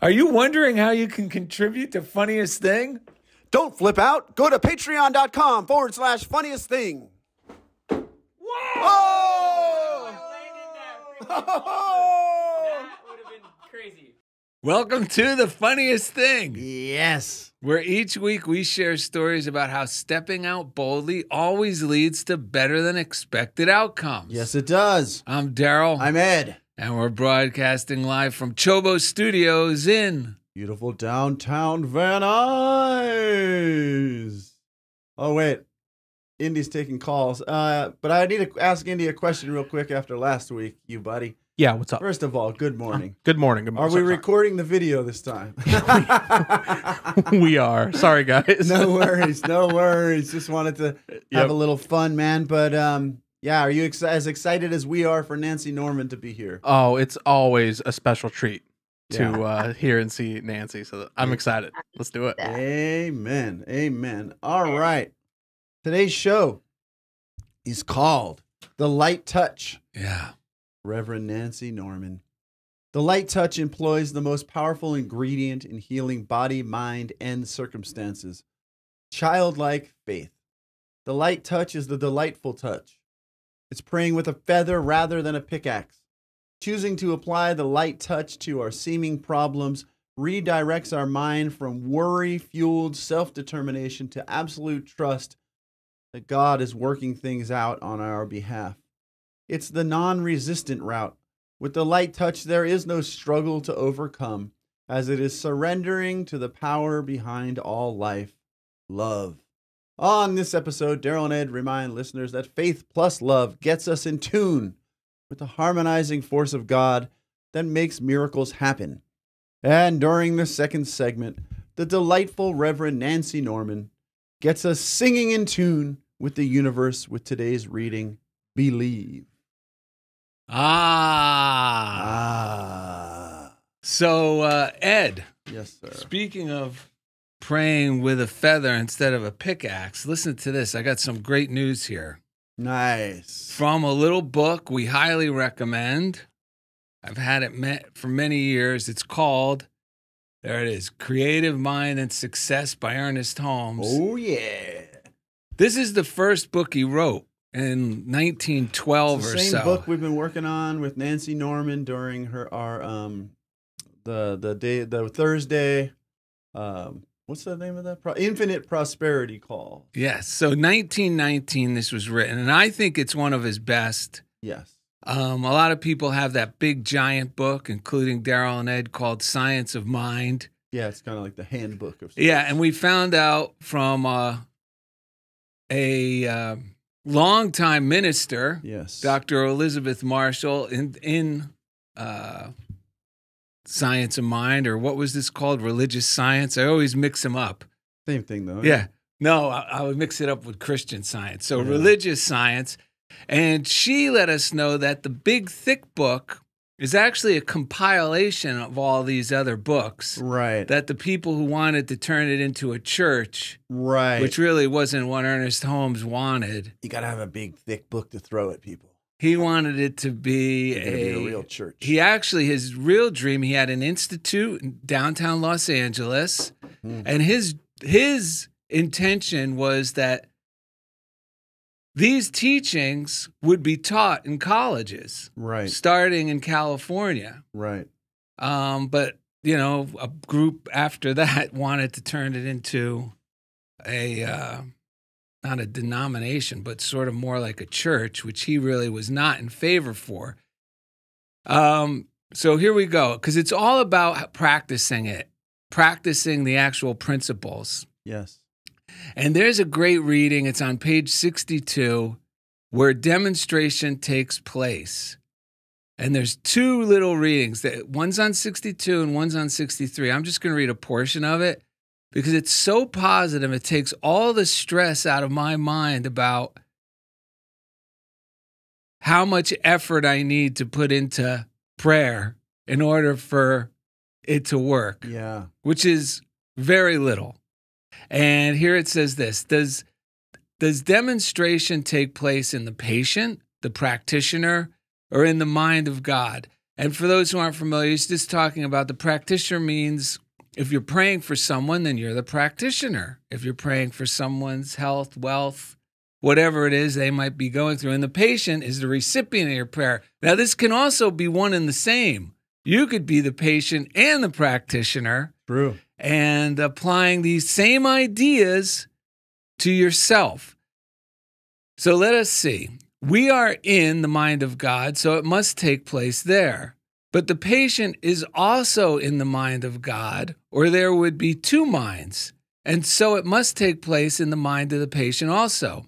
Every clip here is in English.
Are you wondering how you can contribute to Funniest Thing? Don't flip out. Go to patreon.com forward slash funniest thing. Whoa! Oh! would have been crazy. Welcome to The Funniest Thing, Yes. where each week we share stories about how stepping out boldly always leads to better than expected outcomes. Yes, it does. I'm Darrell, I'm Ed. And we're broadcasting live from Chobo Studios in. Beautiful downtown Van Nuys. Oh, wait. Indy's taking calls. Uh, but I need to ask Indy a question real quick after last week, you buddy. Yeah, what's up? First of all, good morning. Good morning. Good morning. Are morning. we recording the video this time? we are. Sorry, guys. no worries, no worries. Just wanted to have Yep. a little fun, man. But um, yeah, are you ex- as excited as we are for Nancy Norman to be here? Oh, it's always a special treat to Yeah. uh, hear and see Nancy. So I'm excited. Let's do it. Amen, amen. All right, today's show is called "The Light Touch." Yeah. Reverend Nancy Norman. The light touch employs the most powerful ingredient in healing body, mind, and circumstances childlike faith. The light touch is the delightful touch. It's praying with a feather rather than a pickaxe. Choosing to apply the light touch to our seeming problems redirects our mind from worry fueled self determination to absolute trust that God is working things out on our behalf. It's the non resistant route. With the light touch, there is no struggle to overcome, as it is surrendering to the power behind all life love. On this episode, Darrell and Ed remind listeners that faith plus love gets us in tune with the harmonizing force of God that makes miracles happen. And during the second segment, the delightful Reverend Nancy Norman gets us singing in tune with the universe with today's reading, Believe. Ah. Ah. So, uh, Ed, Yes, sir. speaking of praying with a feather instead of a pickaxe, listen to this. I got some great news here. Nice. from a little book we highly recommend. I've had it met for many years. It's called, there it is, Creative Mind and Success by Ernest Holmes. Oh, yeah. This is the first book he wrote in 1912 It's or same so. book we've been working on with Nancy Norman during her our um the the day the Thursday um what's the name of that Pro- Infinite Prosperity Call. yes. So 1919, this was written, and I think it's one of his best. Yes. Um, a lot of people have that big giant book, including Darrell and Ed, called Science of Mind. Yeah, it's kind of like the handbook of Yeah, and we found out from uh, a uh, longtime minister, yes. Dr. Elizabeth Marshall, in in uh, Science of Mind, or what was this called? Religious science. I always mix them up. Same thing though. Yeah, no, I, I would mix it up with Christian science. So Yeah. religious science, and she let us know that the big thick book is actually a compilation of all these other books Right. that the people who wanted to turn it into a church, right. which really wasn't what Ernest Holmes wanted, you got to have a big thick book to throw at people. He wanted it to be a, be a real church. He actually, his real dream, he had an institute in downtown Los Angeles, Mhm. and his his intention was that these teachings would be taught in colleges, Right. starting in California. Right. Um, but you know, a group after that wanted to turn it into a uh, not a denomination, but sort of more like a church, which he really was not in favor for. Um, so here we go, because it's all about practicing it, practicing the actual principles. Yes. And there's a great reading. It's on page 62 where demonstration takes place. And there's two little readings. That one's on 62 and one's on 63. I'm just going to read a portion of it because it's so positive. It takes all the stress out of my mind about how much effort I need to put into prayer in order for it to work Yeah. which is very little. And here it says this Does, does demonstration take place in the patient, the practitioner, or in the mind of God? And for those who aren't familiar, he's just talking about the practitioner means if you're praying for someone, then you're the practitioner. If you're praying for someone's health, wealth, whatever it is they might be going through, and the patient is the recipient of your prayer. Now, this can also be one and the same. You could be the patient and the practitioner True. and applying these same ideas to yourself. So let us see. We are in the mind of God, so it must take place there. But the patient is also in the mind of God, or there would be two minds. And so it must take place in the mind of the patient also.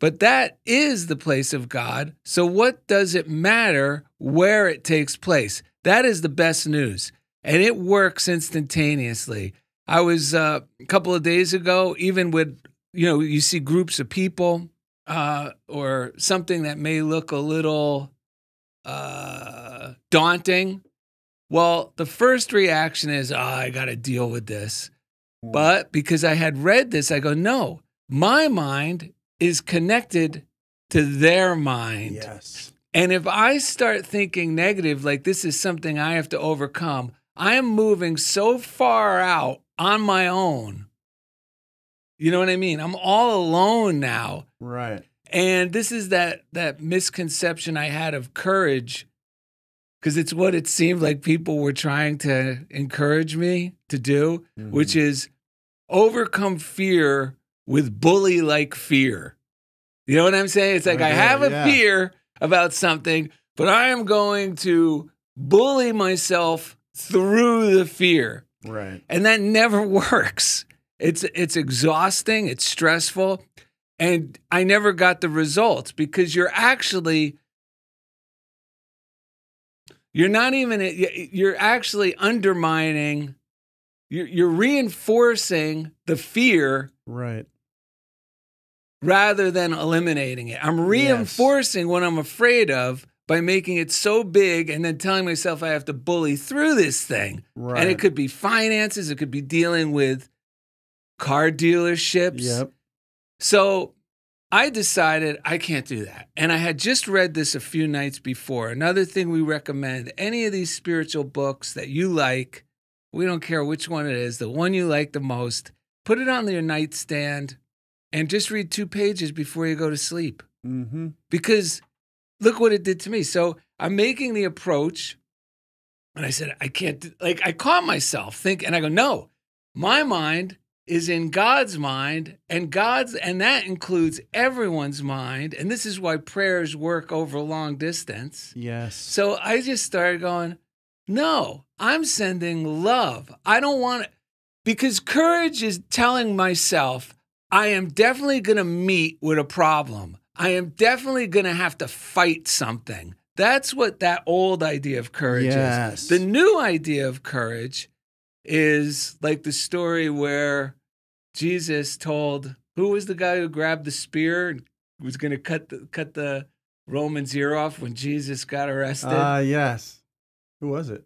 But that is the place of God. So what does it matter where it takes place? That is the best news. And it works instantaneously. I was uh, a couple of days ago, even with, you know, you see groups of people uh, or something that may look a little uh, daunting. Well, the first reaction is, oh, I got to deal with this. Hmm. But because I had read this, I go, no, my mind is connected to their mind. Yes. And if I start thinking negative, like this is something I have to overcome, I am moving so far out on my own. You know what I mean? I'm all alone now. Right. And this is that that misconception I had of courage because it's what it seemed like people were trying to encourage me to do, which mm-hmm. is overcome fear with bully like fear. You know what I'm saying? It's like Oh, I yeah, have a yeah. fear about something, but I am going to bully myself through the fear. Right. And that never works. It's it's exhausting, it's stressful, and I never got the results because you're actually you're not even you're actually undermining you're, you're reinforcing the fear Right. rather than eliminating it. I'm reinforcing what I'm afraid of by making it so big and then telling myself I have to bully through this thing. Right. And it could be finances, it could be dealing with car dealerships. Yep. So I decided I can't do that. And I had just read this a few nights before. Another thing we recommend any of these spiritual books that you like, we don't care which one it is, the one you like the most, put it on your nightstand and just read two pages before you go to sleep Mm-hmm. because look what it did to me. So I'm making the approach, and I said, I can't, like, I caught myself think, and I go, no, my mind is in God's mind, and God's, and that includes everyone's mind. And this is why prayers work over long distance. Yes. So I just started going, no, I'm sending love. I don't want it. because courage is telling myself, I am definitely going to meet with a problem. I am definitely going to have to fight something. That's what that old idea of courage Yes. is. The new idea of courage is like the story where Jesus told who was the guy who grabbed the spear and was going to cut the cut the Roman's ear off when Jesus got arrested. Ah, yes. Who was it?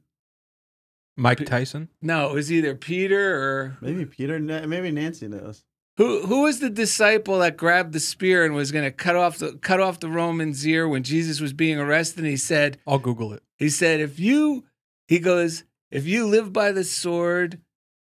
Mike Tyson. no, it was either Peter or Maybe Peter. Maybe Nancy knows. who who was the disciple that grabbed the spear and was going to cut off the cut off the Roman's ear when Jesus was being arrested and he said I'll Google it. he said if you he goes if you live by the sword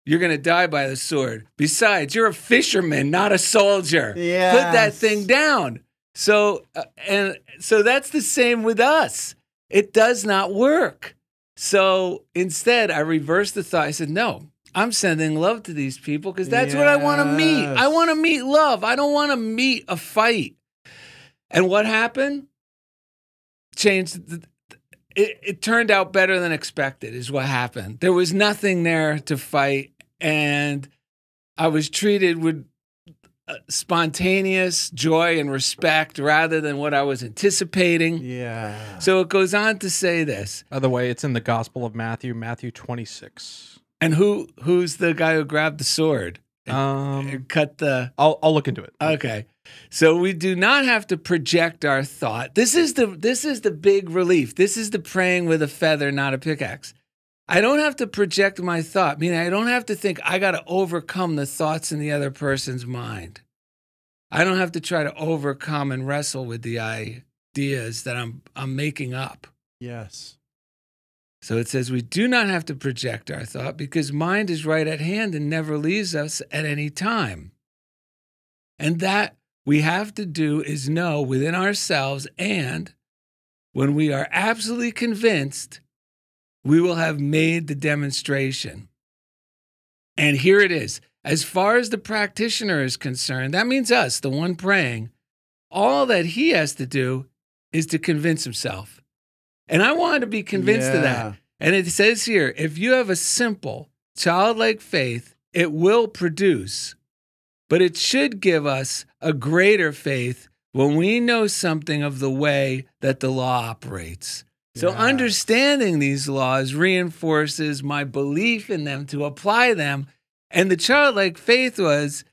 you're going to die by the sword. Besides, you're a fisherman, not a soldier. Yeah. Put that thing down. So uh, and so that's the same with us. It does not work. So instead, I reversed the thought. I said, "No, I'm sending love to these people because that's what I want to meet. I want to meet love. I don't want to meet a fight." And what happened? Changed. The, it, it turned out better than expected. Is what happened. There was nothing there to fight, and I was treated with uh, spontaneous joy and respect rather than what I was anticipating. Yeah. So it goes on to say this. By the way, it's in the Gospel of Matthew, Matthew 26. And who who's the guy who grabbed the sword Um, and cut the I'll I'll look into it. Okay. So we do not have to project our thought. This is the this is the big relief. This is the praying with a feather, not a pickaxe. I don't have to project my thought, meaning I don't have to think I got to overcome the thoughts in the other person's mind. I don't have to try to overcome and wrestle with the ideas that I'm I'm making up. yes. So it says, We do not have to project our thought because mind is right at hand and never leaves us at any time. And that we have to do is know within ourselves, and when we are absolutely convinced, we will have made the demonstration. And here it is. As far as the practitioner is concerned, that means us, the one praying, all that he has to do is to convince himself. And I wanted to be convinced of that. And it says here if you have a simple, childlike faith, it will produce, but it should give us a greater faith when we know something of the way that the law operates. So, Yeah. understanding these laws reinforces my belief in them to apply them. And the childlike faith was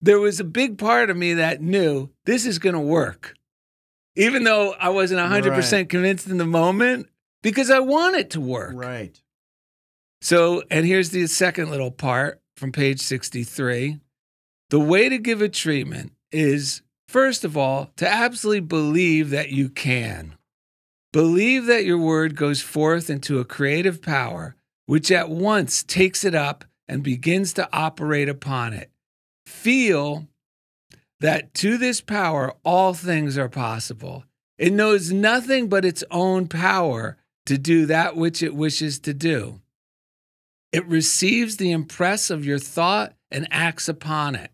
there was a big part of me that knew this is going to work, even though I wasn't 100% convinced in the moment because I want it to work. Right. So, and here's the second little part from page 63. The way to give a treatment is, first of all, to absolutely believe that you can. Believe that your word goes forth into a creative power, which at once takes it up and begins to operate upon it. Feel that to this power all things are possible. It knows nothing but its own power to do that which it wishes to do. It receives the impress of your thought and acts upon it.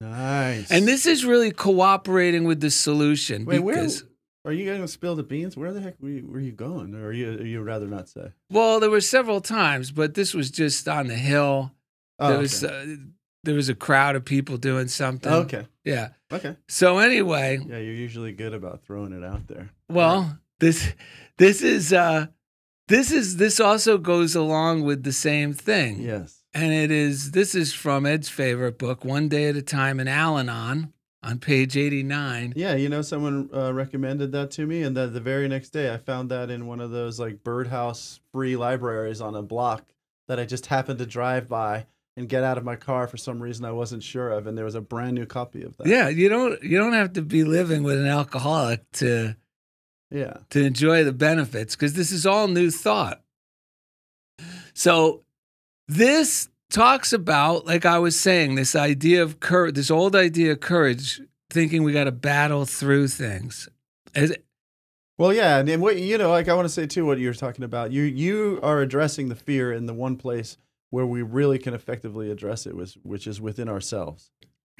Nice. And this is really cooperating with the solution Wait, where because, are you going to spill the beans? Where the heck were you, were you going? Or are you, you rather not say? well, there were several times, but this was just on the hill. Oh, there okay. was uh, there was a crowd of people doing something. okay. Yeah. Okay. So anyway, Yeah, you're usually good about throwing it out there. Well, this this is uh this is this also goes along with the same thing. Yes. And it is this is from Ed's favorite book, One Day at a Time in Al-Anon on page 89. Yeah, you know, someone uh, recommended that to me, and the, the very next day, I found that in one of those like birdhouse free libraries on a block that I just happened to drive by and get out of my car for some reason I wasn't sure of, and there was a brand new copy of that. Yeah, you don't you don't have to be living with an alcoholic to yeah, to enjoy the benefits because this is all new thought. So, this talks about, like I was saying, this idea of courage, this old idea of courage, thinking we got to battle through things. As- Well, yeah, and, and what you know, like I want to say too, what you're talking about, you you are addressing the fear in the one place where we really can effectively address it, was which is within ourselves.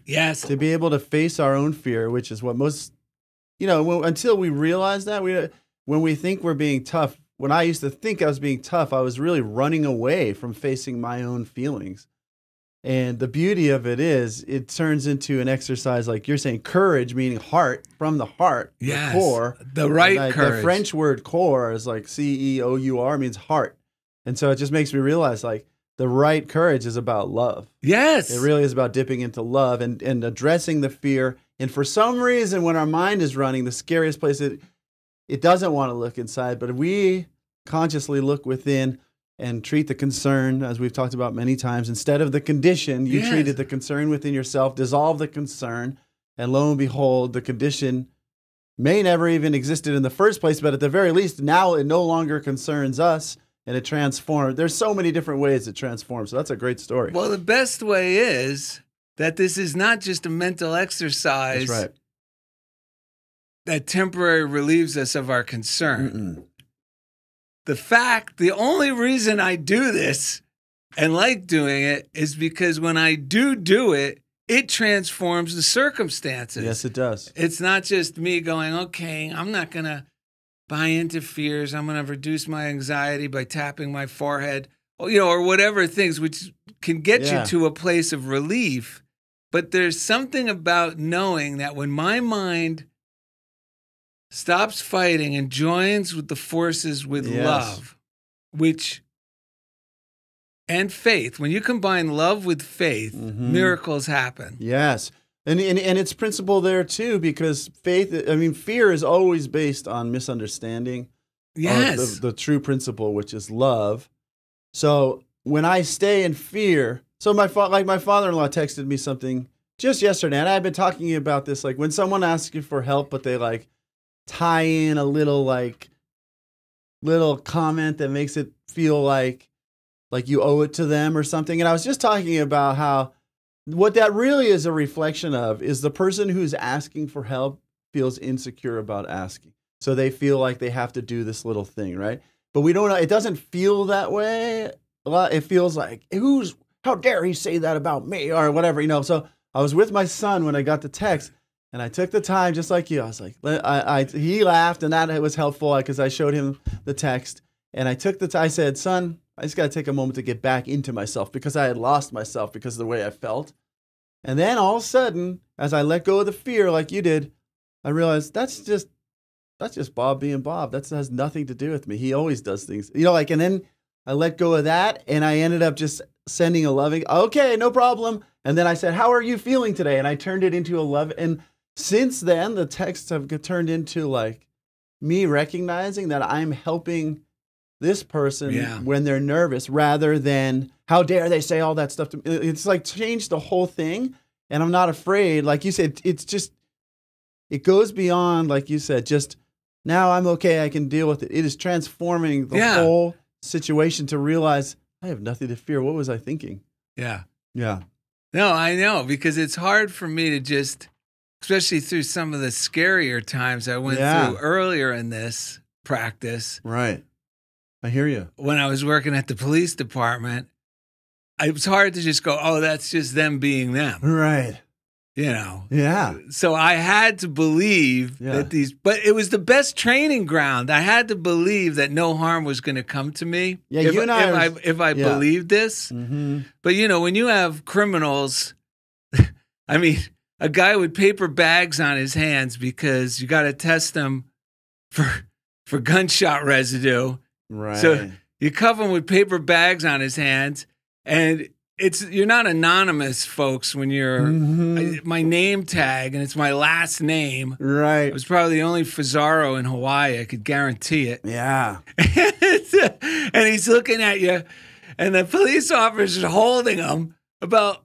yes, to be able to face our own fear, which is what most, you know, until we realize that we, when we think we're being tough. When I used to think I was being tough, I was really running away from facing my own feelings. And the beauty of it is, it turns into an exercise, like you're saying, courage, meaning heart, from the heart, yes, the core. the right Like, courage. The French word core is like C E O U R, means heart. And so it just makes me realize, like, the right courage is about love. yes, It really is about dipping into love and, and addressing the fear. And for some reason, when our mind is running, the scariest place it it doesn't want to look inside. But if we consciously look within and treat the concern, as we've talked about many times, instead of the condition, you Yes. treated the concern within yourself, dissolve the concern, and lo and behold, the condition may never even existed in the first place, but at the very least, now it no longer concerns us and it transforms. There's so many different ways it transforms. So that's a great story. Well, the best way is that this is not just a mental exercise that's right. That temporarily relieves us of our concern. Mm-mm. the fact, the only reason I do this and like doing it is because when I do do it, it transforms the circumstances. Yes, it does. It's not just me going, okay, I'm not going to buy into fears. I'm going to reduce my anxiety by tapping my forehead, or, you know, or whatever things which can get Yeah. you to a place of relief. But there's something about knowing that when my mind stops fighting and joins with the forces with Yes. love, which and faith, when you combine love with faith, Mhm. miracles happen. Yes. And, and and it's principle there too because faith I mean fear is always based on misunderstanding of Yes. the, the true principle which is love. So when I stay in fear, so my fa- like my father-in-law texted me something just yesterday and I've been talking about this like when someone asks you for help but they like tie in a little like little comment that makes it feel like like you owe it to them or something. And I was just talking about how what that really is a reflection of is the person who's asking for help feels insecure about asking. So they feel like they have to do this little thing, right? But we don't. It doesn't feel that way. A lot. It feels like who's how dare he say that about me or whatever, you know. So I was with my son when I got the text, and I took the time just like you. I was like, I, I he laughed, and that was helpful because I showed him the text, and I took the. I said, son, I just got to take a moment to get back into myself because I had lost myself because of the way I felt. And then all of a sudden, as I let go of the fear, like you did, I realized that's just that's just Bob being Bob. That has nothing to do with me. He always does things, you know. Like, and then I let go of that, and I ended up just sending a loving, okay, no problem. And then I said, "How are you feeling today?" And I turned it into a love. And since then, the texts have turned into like me recognizing that I'm helping this person Yeah. when they're nervous, rather than how dare they say all that stuff to me. It's like changed the whole thing, and I'm not afraid. Like you said, it's just it goes beyond, like you said, just now I'm okay. I can deal with it. It is transforming the Yeah. whole situation to realize I have nothing to fear. What was I thinking? Yeah. Yeah. No, I know because it's hard for me to just, especially through some of the scarier times I went Yeah. through earlier in this practice Right. I hear you. when I was working at the police department. It was hard to just go, oh, that's just them being them, Right. you know. Yeah. So I had to believe Yeah. that these, but it was the best training ground. I had to believe that no harm was going to come to me. Yeah, if, you and I if are- I if I yeah. believed this. Mm-hmm. But you know, when you have criminals, I mean, a guy with paper bags on his hands because you got to test them for for gunshot residue. Right. So you cover him with paper bags on his hands, and it's you're not anonymous, folks. When you're Mhm. I- my name tag and it's my last name. right. It was probably the only Fazaro in Hawaii. I could guarantee it. yeah. and he's looking at you, and the police officer's holding him. About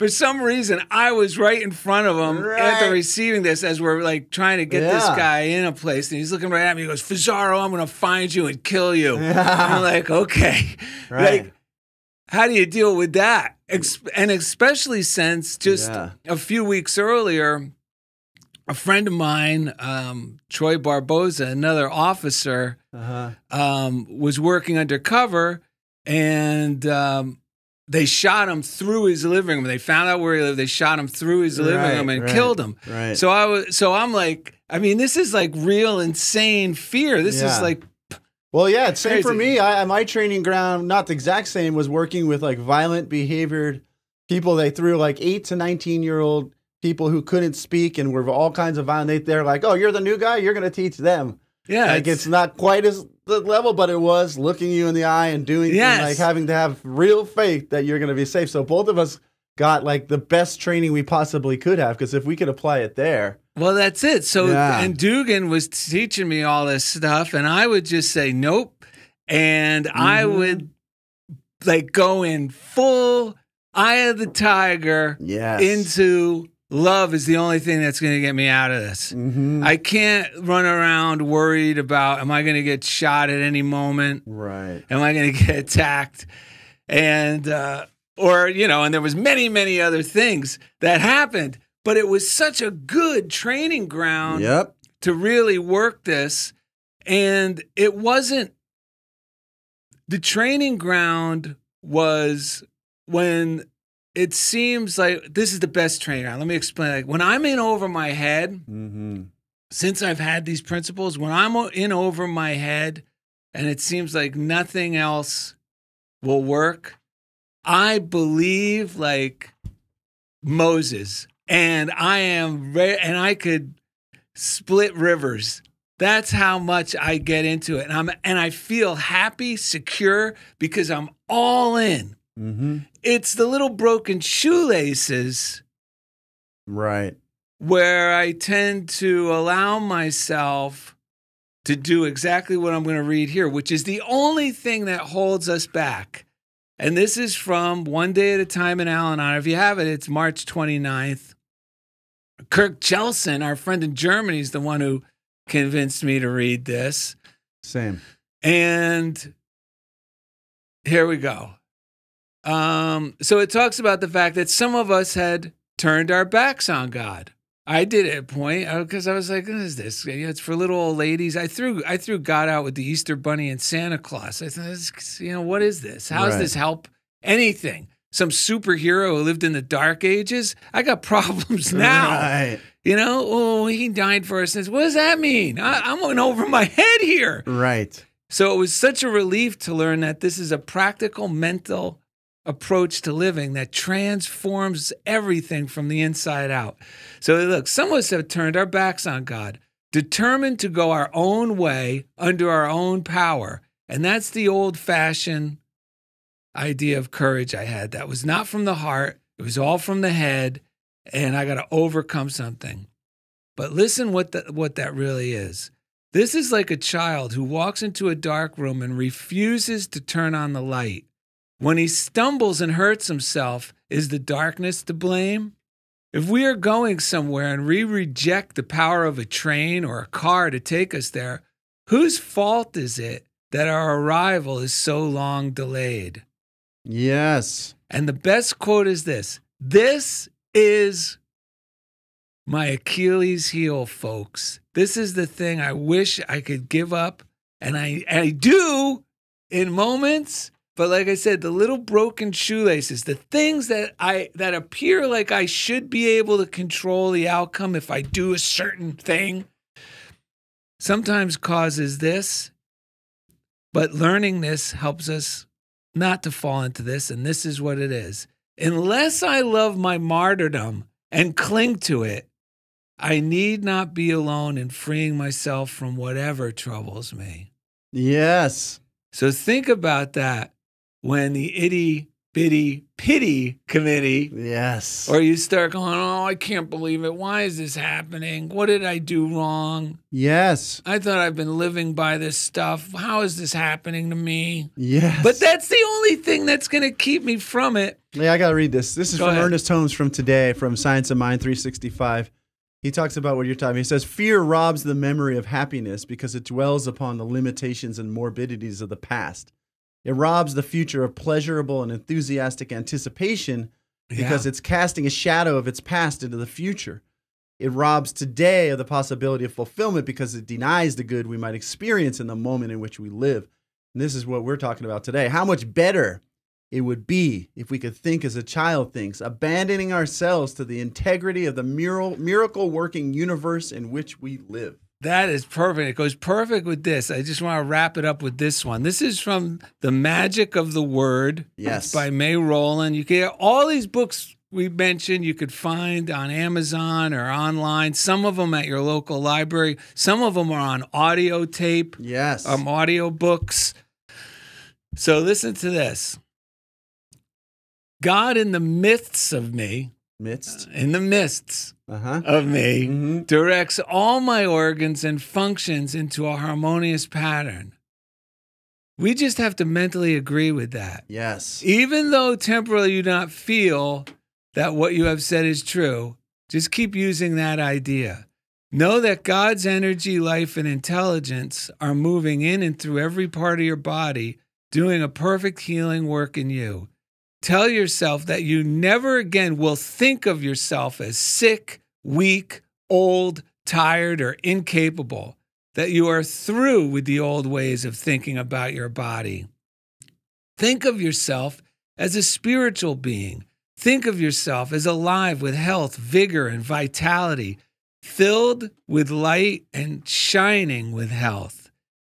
for some reason, I was right in front of him after receiving this as we're like trying to get this guy in a place, and he's looking right at me. He goes, "Fazaro, I'm going to find you and kill you." Yeah. I'm like, okay, Right. like. How do you deal with that? And especially since just Yeah. a few weeks earlier, a friend of mine, um, Troy Barboza, another officer, Uh-huh. um, was working undercover, and um, they shot him through his living room. They found out where he lived. They shot him through his living Right, room and right, killed him. Right. So I was, so I'm like, I mean, this is like real insane fear. This is like, Well, yeah, it's same for me. I, my training ground, not the exact same, was working with like violent behaviored people. They threw like eight to nineteen year old people who couldn't speak and were all kinds of violent. They, they're like, "Oh, you're the new guy. You're going to teach them." yeah, like it's not quite as the level, but it was looking you in the eye and doing Yes. and, like having to have real faith that you're going to be safe. So both of us got like the best training we possibly could have because if we could apply it there, Well, that's it. So, Yeah. and Dugan was teaching me all this stuff, and I would just say nope, and I Mhm. would like go in full eye of the tiger yes, into love is the only thing that's going to get me out of this. Mhm. I can't run around worried about am I going to get shot at any moment? right, Am I going to get attacked? And uh, or you know, and there was many many other things that happened, but it was such a good training ground yep, to really work this, and it wasn't. The training ground was when it seems like this is the best training. Let me explain. Like when I'm in over my head, hmm since I've had these principles, when I'm in over my head and it seems like nothing else will work, I believe like Moses and I am re- and I could split rivers. That's how much I get into it. And I'm and I feel happy, secure because I'm all in. hmm It's the little broken shoelaces right, where I tend to allow myself to do exactly what I'm going to read here, which is the only thing that holds us back. And this is from One Day at a Time in Al Anon. If you have it, it's March 29th. Kirk Chelson, our friend in Germany, is the one who convinced me to read this. same. And here we go. Um, so it talks about the fact that some of us had turned our backs on God. I did at a point because I was like, "What is this? You know, It's for little old ladies." I threw I threw God out with the Easter Bunny and Santa Claus. I thought, this- you know, what is this? How does Right. this help anything? Some superhero who lived in the dark ages? I got problems now. Right. You know, oh, he died for us. What does that mean? I, I'm going over my head here. Right. So it was such a relief to learn that this is a practical mental approach to living that transforms everything from the inside out. So look, some of us have turned our backs on God, determined to go our own way under our own power. And that's the old fashioned idea of courage I had. That was not from the heart, it was all from the head. And I got to overcome something. But listen what, the, what that really is. This is like a child who walks into a dark room and refuses to turn on the light. When he stumbles and hurts himself, is the darkness to blame? If we are going somewhere and we reject the power of a train or a car to take us there, whose fault is it that our arrival is so long delayed? Yes. And the best quote is this This is my Achilles heel, folks. This is the thing I wish I could give up. And I, I do in moments. But like I said, the little broken shoelaces, the things that I that appear like I should be able to control the outcome if I do a certain thing, sometimes causes this. But learning this helps us not to fall into this, and this is what it is. Unless I love my martyrdom and cling to it, I need not be alone in freeing myself from whatever troubles me. Yes. So think about that when the itty bitty pity committee, Yes. or you start going, Oh, I can't believe it. Why is this happening? What did I do wrong? yes. I thought I've been living by this stuff. How is this happening to me? Yes. But that's the only thing that's going to keep me from it. Yeah, I got to read this. This is Go from ahead. Ernest Holmes from today, from Science of Mind 365. He talks about what you're talking. He says, "Fear robs the memory of happiness because it dwells upon the limitations and morbidities of the past. It robs the future of pleasurable and enthusiastic anticipation because it's casting a shadow of its past into the future. It robs today of the possibility of fulfillment because it denies the good we might experience in the moment in which we live. And this is what we're talking about today. How much better it would be if we could think as a child thinks, abandoning ourselves to the integrity of the miracle working universe in which we live. That is perfect. It goes perfect with this. I just want to wrap it up with this one. This is from The Magic of the Word. Yes. It's by May Rowland. You can get all these books we mentioned you could find on Amazon or online. Some of them at your local library. Some of them are on audio tape, Yes. um, audio books. So listen to this. God in the midst of me, Midst. in the mists Uh huh. of me, hmm directs all my organs and functions into a harmonious pattern. We just have to mentally agree with that. Yes. Even though temporarily you do not feel that what you have said is true, just keep using that idea. Know that God's energy, life, and intelligence are moving in and through every part of your body, doing a perfect healing work in you. Tell yourself that you never again will think of yourself as sick, weak, old, tired, or incapable, that you are through with the old ways of thinking about your body. Think of yourself as a spiritual being. Think of yourself as alive with health, vigor, and vitality, filled with light and shining with health.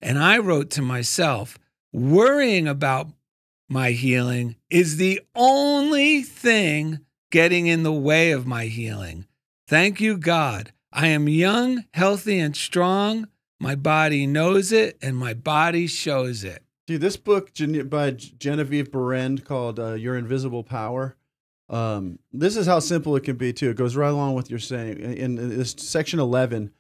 And I wrote to myself, worrying about my healing is the only thing getting in the way of my healing. Thank you, God. I am young, healthy, and strong. My body knows it, and my body shows it. Dude, this book by Genevieve Behrend called uh, "Your Invisible Power." Um, this is how simple it can be too. It goes right along with your saying in, in this section eleven.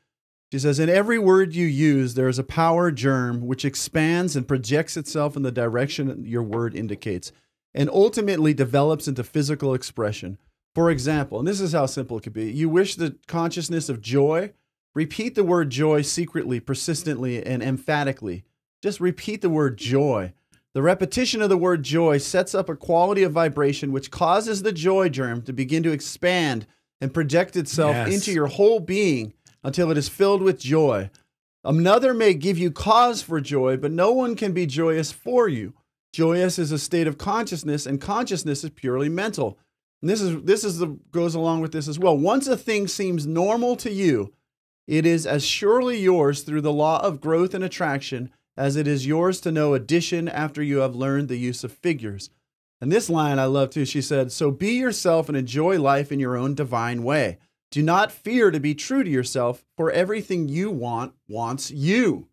She says, "In every word you use, there is a power germ which expands and projects itself in the direction your word indicates, and ultimately develops into physical expression. For example, and this is how simple it could be: you wish the consciousness of joy. Repeat the word joy secretly, persistently, and emphatically. just repeat the word joy. The repetition of the word joy sets up a quality of vibration which causes the joy germ to begin to expand and project itself Yes. into your whole being until it is filled with joy. Another may give you cause for joy, but no one can be joyous for you. Joyous is a state of consciousness, and consciousness is purely mental. And this is this is the goes along with this as well. Once a thing seems normal to you, it is as surely yours through the law of growth and attraction as it is yours to know addition after you have learned the use of figures. And this line I love too. She said, So be yourself and enjoy life in your own divine way. Do not fear to be true to yourself, for everything you want wants you.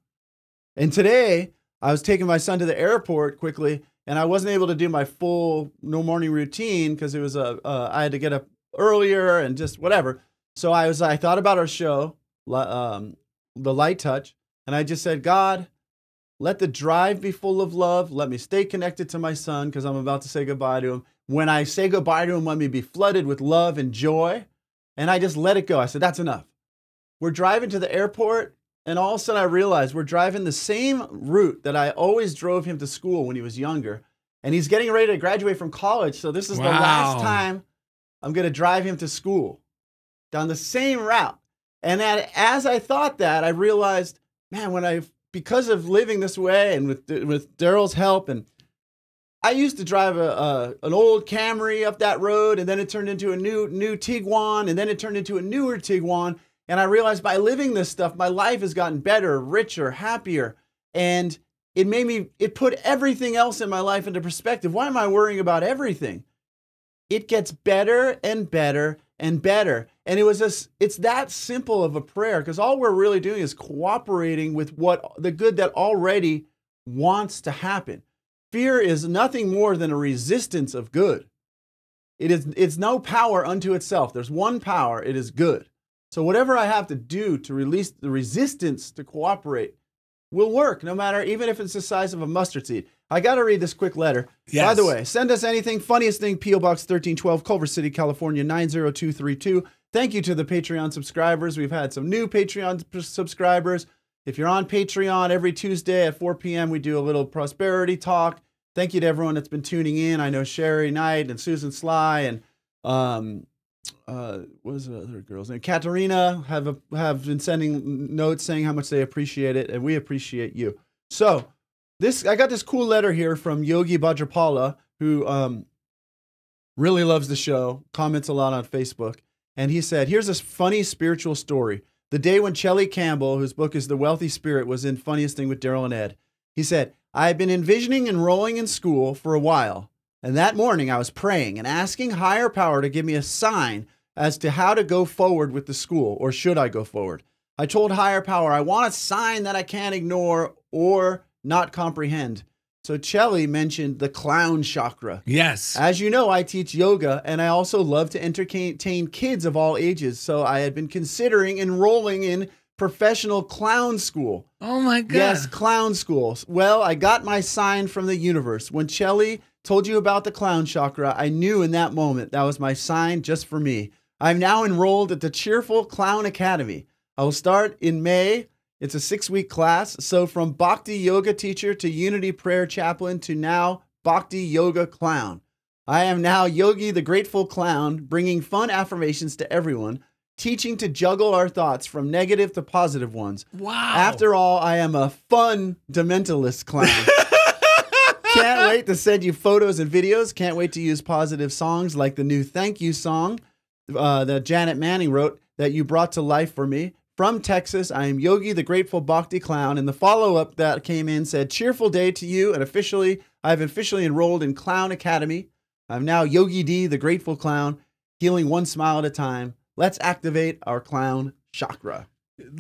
And today, I was taking my son to the airport quickly, and I wasn't able to do my full no morning routine because it was a uh, I had to get up earlier and just whatever. So I was I thought about our show, um, the light touch, and I just said, God, let the drive be full of love. Let me stay connected to my son because I'm about to say goodbye to him. When I say goodbye to him, let me be flooded with love and joy. And I just let it go. I said, that's enough. We're driving to the airport, and all of a sudden I realized we're driving the same route that I always drove him to school when he was younger. And he's getting ready to graduate from college. So this is the last time I'm going to drive him to school down the same route. And as I thought that, I realized, man, when I, because of living this way and with, with Darrell's help and I used to drive a, a an old Camry up that road, and then it turned into a new new Tiguan, and then it turned into a newer Tiguan. And I realized by living this stuff, my life has gotten better, richer, happier, and it made me. It put everything else in my life into perspective. Why am I worrying about everything? It gets better and better and better, and it was just. It's that simple of a prayer because all we're really doing is cooperating with what the good that already wants to happen. Fear is nothing more than a resistance of good. It is it's no power unto itself. There's one power, it is good. So whatever I have to do to release the resistance to cooperate will work, no matter even if it's the size of a mustard seed. I got to read this quick letter. By the way, send us anything. Funniest thing, P.O. Box 1312, Culver City, California, 90232. Thank you to the Patreon subscribers. We've had some new Patreon subscribers. If you're on Patreon every Tuesday at 4 p.m., we do a little prosperity talk. Thank you to everyone that's been tuning in. I know Sherry Knight and Susan Sly and um, uh, the other girl's name? Katerina have a, have been sending notes saying how much they appreciate it, and we appreciate you. So this I got this cool letter here from Yogi Bhadrapala, who um, really loves the show, comments a lot on Facebook, and he said, "Here's this funny spiritual story. The day when Chellie Campbell, whose book is The Wealthy Spirit, was in Funniest Thing with Darrell and Ed, he said." I had been envisioning enrolling in school for a while, and that morning I was praying and asking higher power to give me a sign as to how to go forward with the school, or should I go forward. I told higher power, I want a sign that I can't ignore or not comprehend. So Chellie mentioned the clown chakra. Yes. As you know, I teach yoga and I also love to entertain kids of all ages. So I had been considering enrolling in professional clown school. oh my God. Yes, clown schools. Well, I got my sign from the universe. When Chellie told you about the clown chakra, I knew in that moment that was my sign just for me. I'm now enrolled at the Cheerful Clown Academy. I will start in May. It's a six week class. So, from Bhakti yoga teacher to Unity prayer chaplain to now Bhakti yoga clown. I am now Yogi the Grateful Clown, bringing fun affirmations to everyone, teaching to juggle our thoughts from negative to positive ones. Wow. After all, I am a fun dementalist clown. Can't wait to send you photos and videos. Can't wait to use positive songs like the new thank you song uh, that Janet Manning wrote that you brought to life for me. From Texas, I am Yogi the Grateful Bhakti Clown. And the follow up that came in said, Cheerful day to you. And officially, I've officially enrolled in Clown Academy. I'm now Yogi D, the Grateful Clown, healing one smile at a time. Let's activate our clown chakra.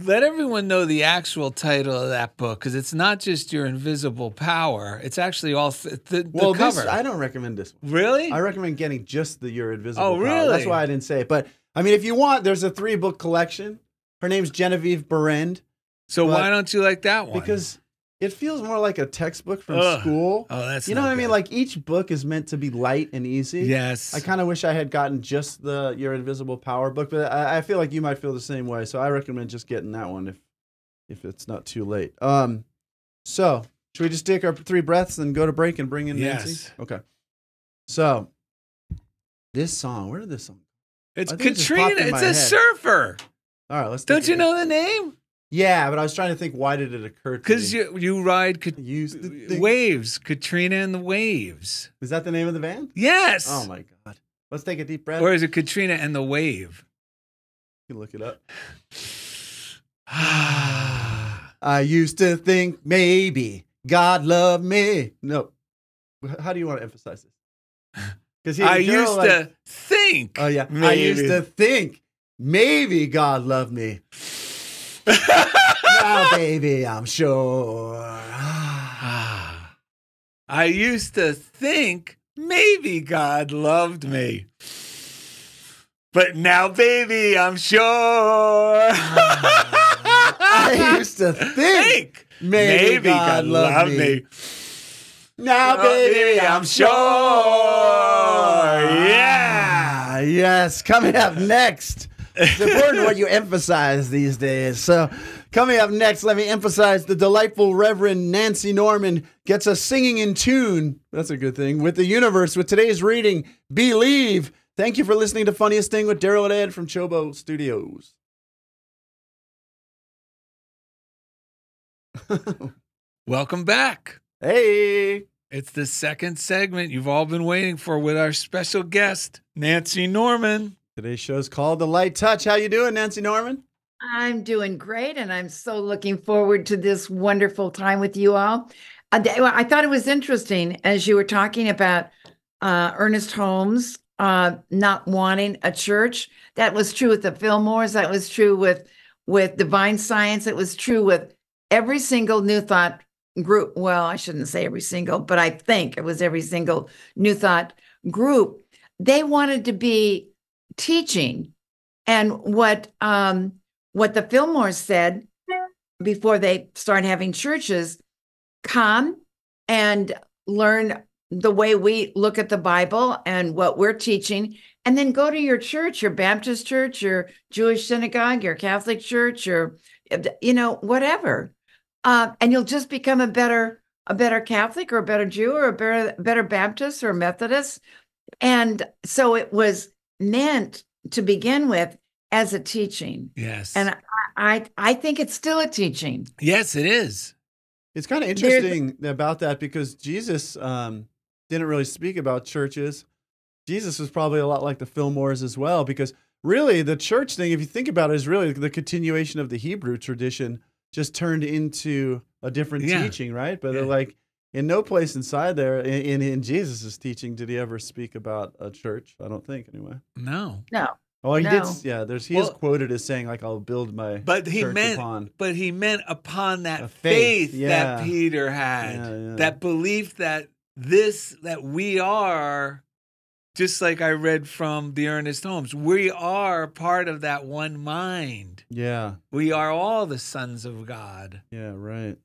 Let everyone know the actual title of that book because it's not just your invisible power. It's actually all th- the, the Well, cover. this, I don't recommend this one. really? I recommend getting just the Your Invisible Oh, Power. That's why I didn't say it. But I mean, if you want, there's a three book collection. Her name's Genevieve Behrend so why don't you like that one? because it feels more like a textbook from Ugh. school. oh, that's you know what I mean? Like each book is meant to be light and easy. yes. I kind of wish I had gotten just the Your Invisible Power book, but I, I feel like you might feel the same way. So I recommend just getting that one if if it's not too late. Um, so Should we just take our three breaths and go to break and bring in Nancy? Yes. Okay. So, this song, where did this song? It's Katrina. in It's a head. surfer. All right, let's. Don't you know the name? Yeah, but I was trying to think. Why did it occur to Because me? you you ride used to uh, waves, Katrina and the waves. Is that the name of the band? Yes. Oh my god. Let's take a deep breath. Or is it Katrina and the wave? You can look it up. I used to think maybe God loved me. No. How do you want to emphasize this? Because oh, I used to think. Oh yeah. Maybe. I used to think maybe God loved me. now, baby, I'm sure. I used to think maybe God loved me. But now, baby, I'm sure. I used to think think maybe, God, loved me. Now, Oh, baby, I'm sure. Yeah. Ah, Yes. Coming up next. It's important what you emphasize these days. So, coming up next, let me emphasize the delightful Reverend Nancy Norman gets us singing in tune. That's a good thing. With the universe, with today's reading, Believe. Thank you for listening to Funniest Thing with Darrell and Ed from Chobo Studios. Welcome back. hey. It's the second segment you've all been waiting for with our special guest, Nancy Norman. Today's show's called The Light Touch. How you doing, Nancy Norman? I'm doing great, and I'm so looking forward to this wonderful time with you all. Uh, I thought it was interesting as you were talking about uh, Ernest Holmes uh, not wanting a church. That was true with the Fillmores. That was true with with Divine Science. It was true with every single New Thought group. Well, I shouldn't say every single, but I think it was every single New Thought group. They wanted to be teaching, and what um, what the Fillmores said before they start having churches come and learn the way we look at the Bible and what we're teaching, and then go to your church, your Baptist church, your Jewish synagogue, your Catholic church, or you know whatever, uh, and you'll just become a better a better Catholic or a better Jew or a better better Baptist or Methodist, and so it was meant to begin with as a teaching. Yes. And I, I I think it's still a teaching. yes, it is. It's kind of There's- interesting about that because Jesus um, didn't really speak about churches. Jesus was probably a lot like the Fillmores as well, because really the church thing, if you think about it, is really the continuation of the Hebrew tradition, just turned into a different Yeah. teaching, right? But Yeah. like in no place inside there, in, in, in Jesus' teaching, did he ever speak about a church? I don't think, anyway. No. No. Oh, he did. No. s- Yeah, there's he is quoted as saying like, "I'll build my." But he church meant upon. but he meant upon that faith, faith, yeah. that Peter had. Yeah, yeah. That belief that this that we are just like I read from the Ernest Holmes, we are part of that one mind. Yeah, We are all the sons of God. yeah, right.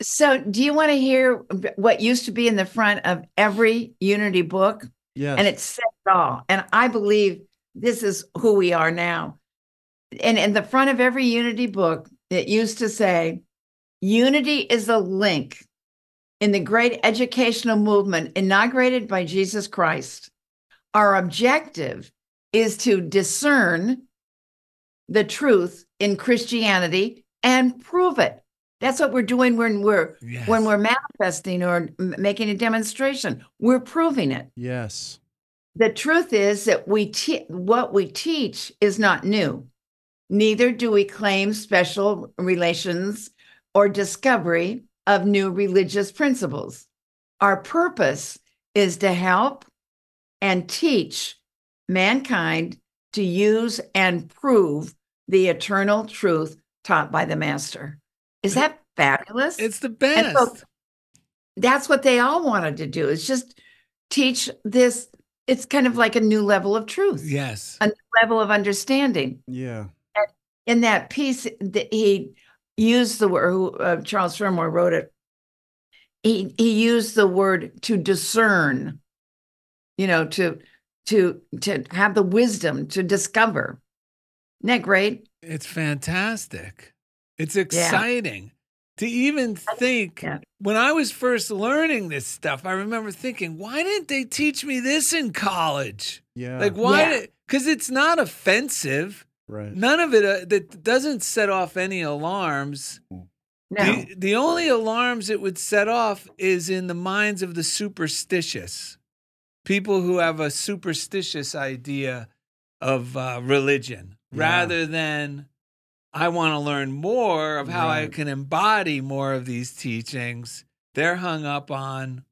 So, do you want to hear what used to be in the front of every Unity book? Yeah, And it said it all. And I believe this is who we are now. And in the front of every Unity book, it used to say, Unity is a link in the great educational movement inaugurated by Jesus Christ. Our objective is to discern the truth in Christianity and prove it. That's what we're doing when we're Yes. when we're manifesting or making a demonstration. We're proving it. yes, The truth is that we te- what we teach is not new. Neither do we claim special relations or discovery of new religious principles. Our purpose is to help and teach mankind to use and prove the eternal truth taught by the master. Is that fabulous? It's the best. so that's what they all wanted to do is just teach this. It's kind of like a new level of truth, yes. a new level of understanding. yeah, In that piece, that he used the word. who, Uh, Charles Fillmore wrote it. He he used the word to discern. You know, to to to have the wisdom to discover. Isn't that great? It's fantastic. It's exciting. to even think Yeah. when I was first learning this stuff, I remember thinking, why didn't they teach me this in college? Yeah. Like, why? Yeah. Because it's not offensive. right. None of it uh, that doesn't set off any alarms. No. The, the only alarms it would set off is in the minds of the superstitious, people who have a superstitious idea of uh, religion, Yeah. rather than I want to learn more of how I can embody more of these teachings. They're hung up on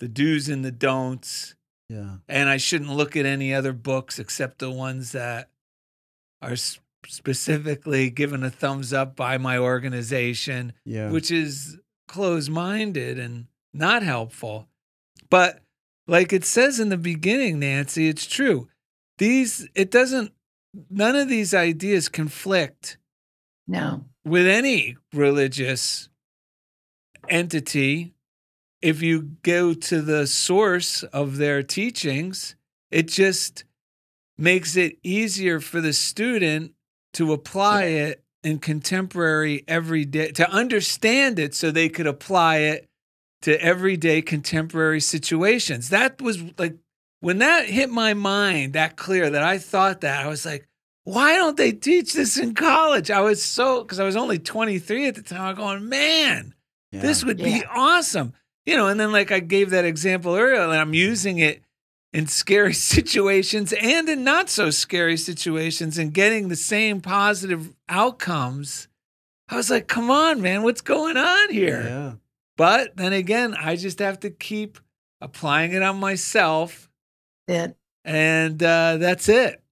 the do's and the don'ts, Yeah. and I shouldn't look at any other books except the ones that are specifically given a thumbs up by my organization Yeah. which is closed minded and not helpful. But like it says in the beginning, Nancy, it's true. These, it doesn't, none of these ideas conflict No. with any religious entity. If you go to the source of their teachings, it just makes it easier for the student to apply it in contemporary everyday to understand it so they could apply it to everyday contemporary situations. That was like when that hit my mind that clear that I thought that I was like, why don't they teach this in college? I was so because I was only 23 at the time. I'm going, man, yeah. this would be awesome. You know, and then like I gave that example earlier, and I'm using it in scary situations and in not so scary situations and getting the same positive outcomes. I was like, come on, man, what's going on here? Yeah. But then again, I just have to keep applying it on myself, That and uh, that's it.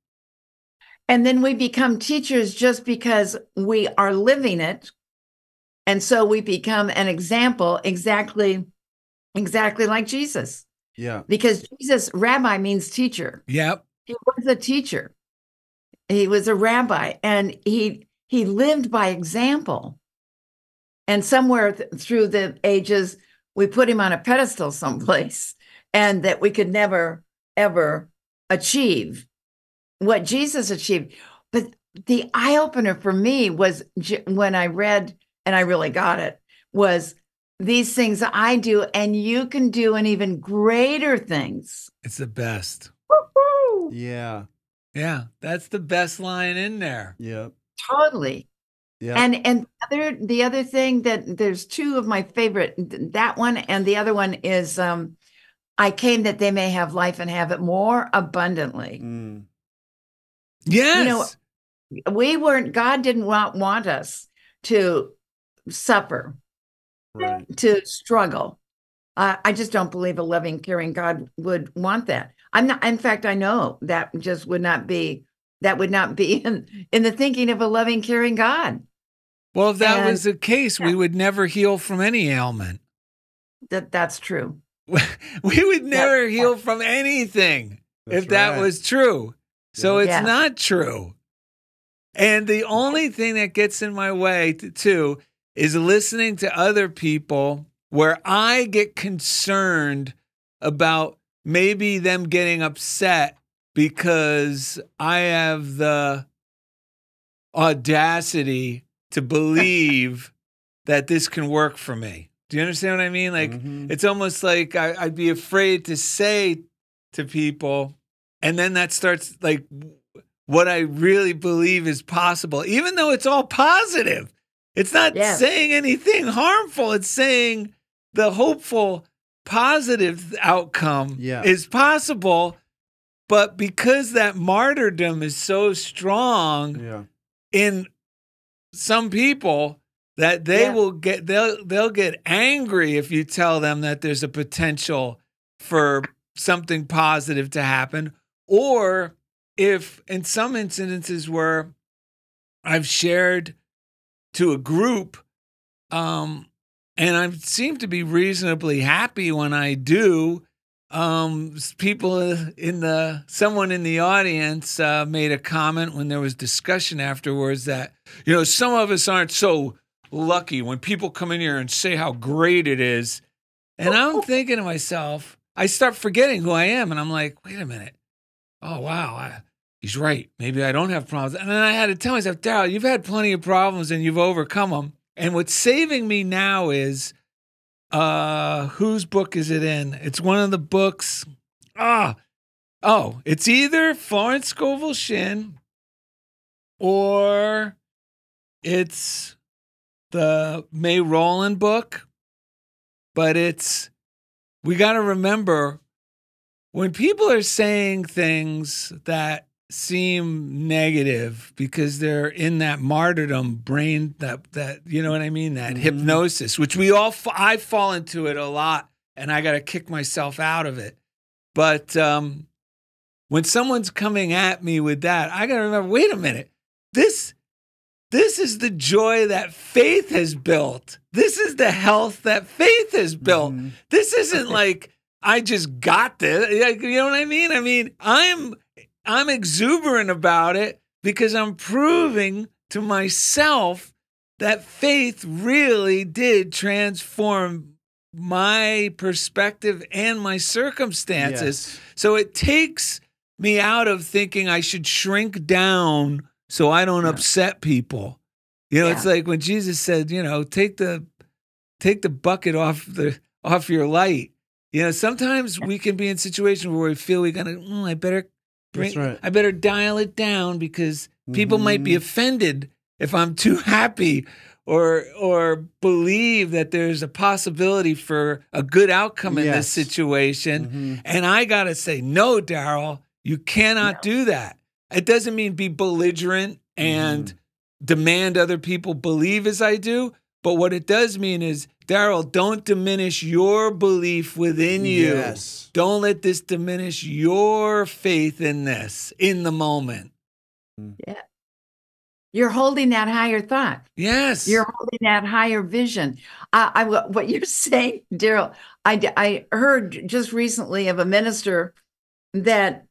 And then we become teachers just because we are living it. And so we become an example exactly exactly like Jesus. Yeah. Because Jesus rabbi means teacher. Yep. He was a teacher. He was a rabbi and he he lived by example. And somewhere th- through the ages we put him on a pedestal someplace and that we could never ever achieve what Jesus achieved. But the eye opener for me was when I read and I really got it was these things I do and you can do an even greater things. It's the best. Woo-hoo! Yeah. Yeah, that's the best line in there. Yep. Totally. Yeah. And and the other the other thing that there's two of my favorite that one and the other one is um I came that they may have life and have it more abundantly. Mm. Yes. You know, we weren't God didn't want want us to suffer, Right. to struggle. Uh, I just don't believe a loving, caring God would want that. I'm not. In fact, I know that just would not be. That would not be in in the thinking of a loving, caring God. well, if that and- was the case, we would never heal from any ailment. That that's true. we would never heal from anything That's if that right. was true. So Yeah. it's Yeah. not true. And the only thing that gets in my way t- too is listening to other people where I get concerned about maybe them getting upset because I have the audacity to believe that this can work for me. Do you understand what I mean? Like, Mhm. it's almost like I, I'd be afraid to say to people, and then that starts like what I really believe is possible, even though it's all positive. It's not Yes. saying anything harmful. It's saying the hopeful, positive outcome Yeah. is possible. But because that martyrdom is so strong yeah. in some people, that they Yeah. will get they'll they'll get angry if you tell them that there's a potential for something positive to happen or if in some incidences where I've shared to a group um and I seem to be reasonably happy when I do um people in the someone in the audience uh, made a comment when there was discussion afterwards that you know some of us aren't so lucky when people come in here and say how great it is. And i'm thinking to myself i start forgetting who i am and i'm like wait a minute oh wow I, he's right maybe i don't have problems and then i had to tell myself darrell you've had plenty of problems and you've overcome them And what's saving me now is uh whose book is it in? It's one of the books. Ah. Oh, it's either Florence Scovel Shinn or it's the May Rowland book. But it's we got to remember when people are saying things that seem negative because they're in that martyrdom brain that that you know what I mean? That Mhm. hypnosis which we all I fall into it a lot and I got to kick myself out of it. But um when someone's coming at me with that I got to remember wait a minute. This this is the joy that faith has built. This is the health that faith has built. Mhm. this isn't like I just got this. Like, You know what I mean? I mean, I'm I'm exuberant about it because I'm proving to myself that faith really did transform my perspective and my circumstances. Yes. So it takes me out of thinking I should shrink down so I don't Yeah. upset people. You know, it's like when Jesus said, you know, take the take the bucket off the off your light. You know, sometimes we can be in situations where we feel we gotta, mm, I better bring, That's right. I better dial it down because people might be Mhm. offended if I'm too happy or or believe that there's a possibility for a good outcome in this Yes. situation. Mhm. And I got to say, no, Darrell, you cannot do that. It doesn't mean be belligerent and Mm-hmm. demand other people believe as I do. But what it does mean is, Darrell, don't diminish your belief within you. Yes. Don't let this diminish your faith in this in the moment. Yeah. You're holding that higher thought. Yes. You're holding that higher vision. I, I what you're saying, Darrell. I I heard just recently of a minister that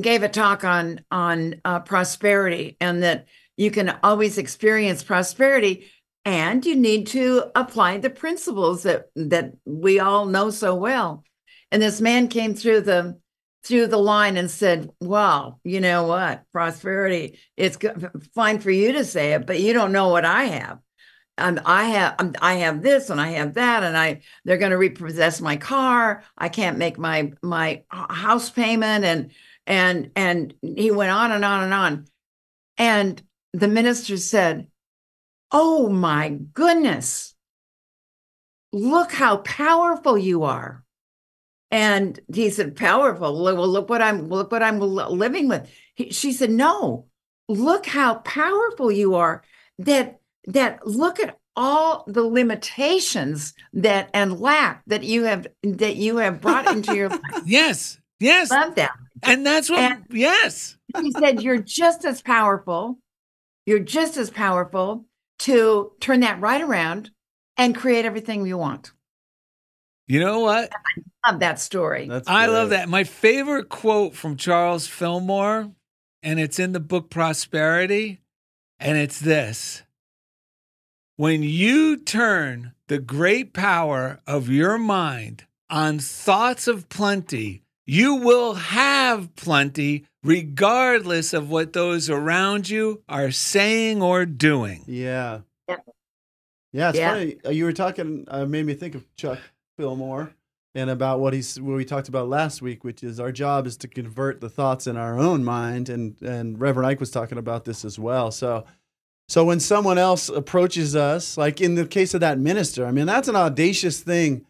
gave a talk on on uh, prosperity and that you can always experience prosperity and you need to apply the principles that that we all know so well. And this man came through the through the line and said, "Wow, you know what? Prosperity. It's go- fine for you to say it, but you don't know what I have. Um, I have um, I have this and I have that, and I they're going to repossess my car. I can't make my my house payment, and and and he went on and on and on. And the minister said, "Oh my goodness, look how powerful you are." And he said, "Powerful. Well, look what I'm look what I'm living with." He, she said, "No, look how powerful you are. That that look at all the limitations that and lack that you have that you have brought into your life. yes. Yes. Love that." And that's what, And- yes. He said, "You're just as powerful. You're just as powerful to turn that right around and create everything you want." You know what? I love that story. That's I love that. My favorite quote from Charles Fillmore, and it's in the book Prosperity, and it's this When you turn the great power of your mind on thoughts of plenty, you will have plenty regardless of what those around you are saying or doing. Yeah. Yeah. Yeah, it's Yeah. funny. Uh, You were talking, uh, made me think of Chuck Fillmore and about what he's what we talked about last week, which is our job is to convert the thoughts in our own mind, and and Reverend Ike was talking about this as well. So, so when someone else approaches us, like in the case of that minister, I mean that's an audacious thing,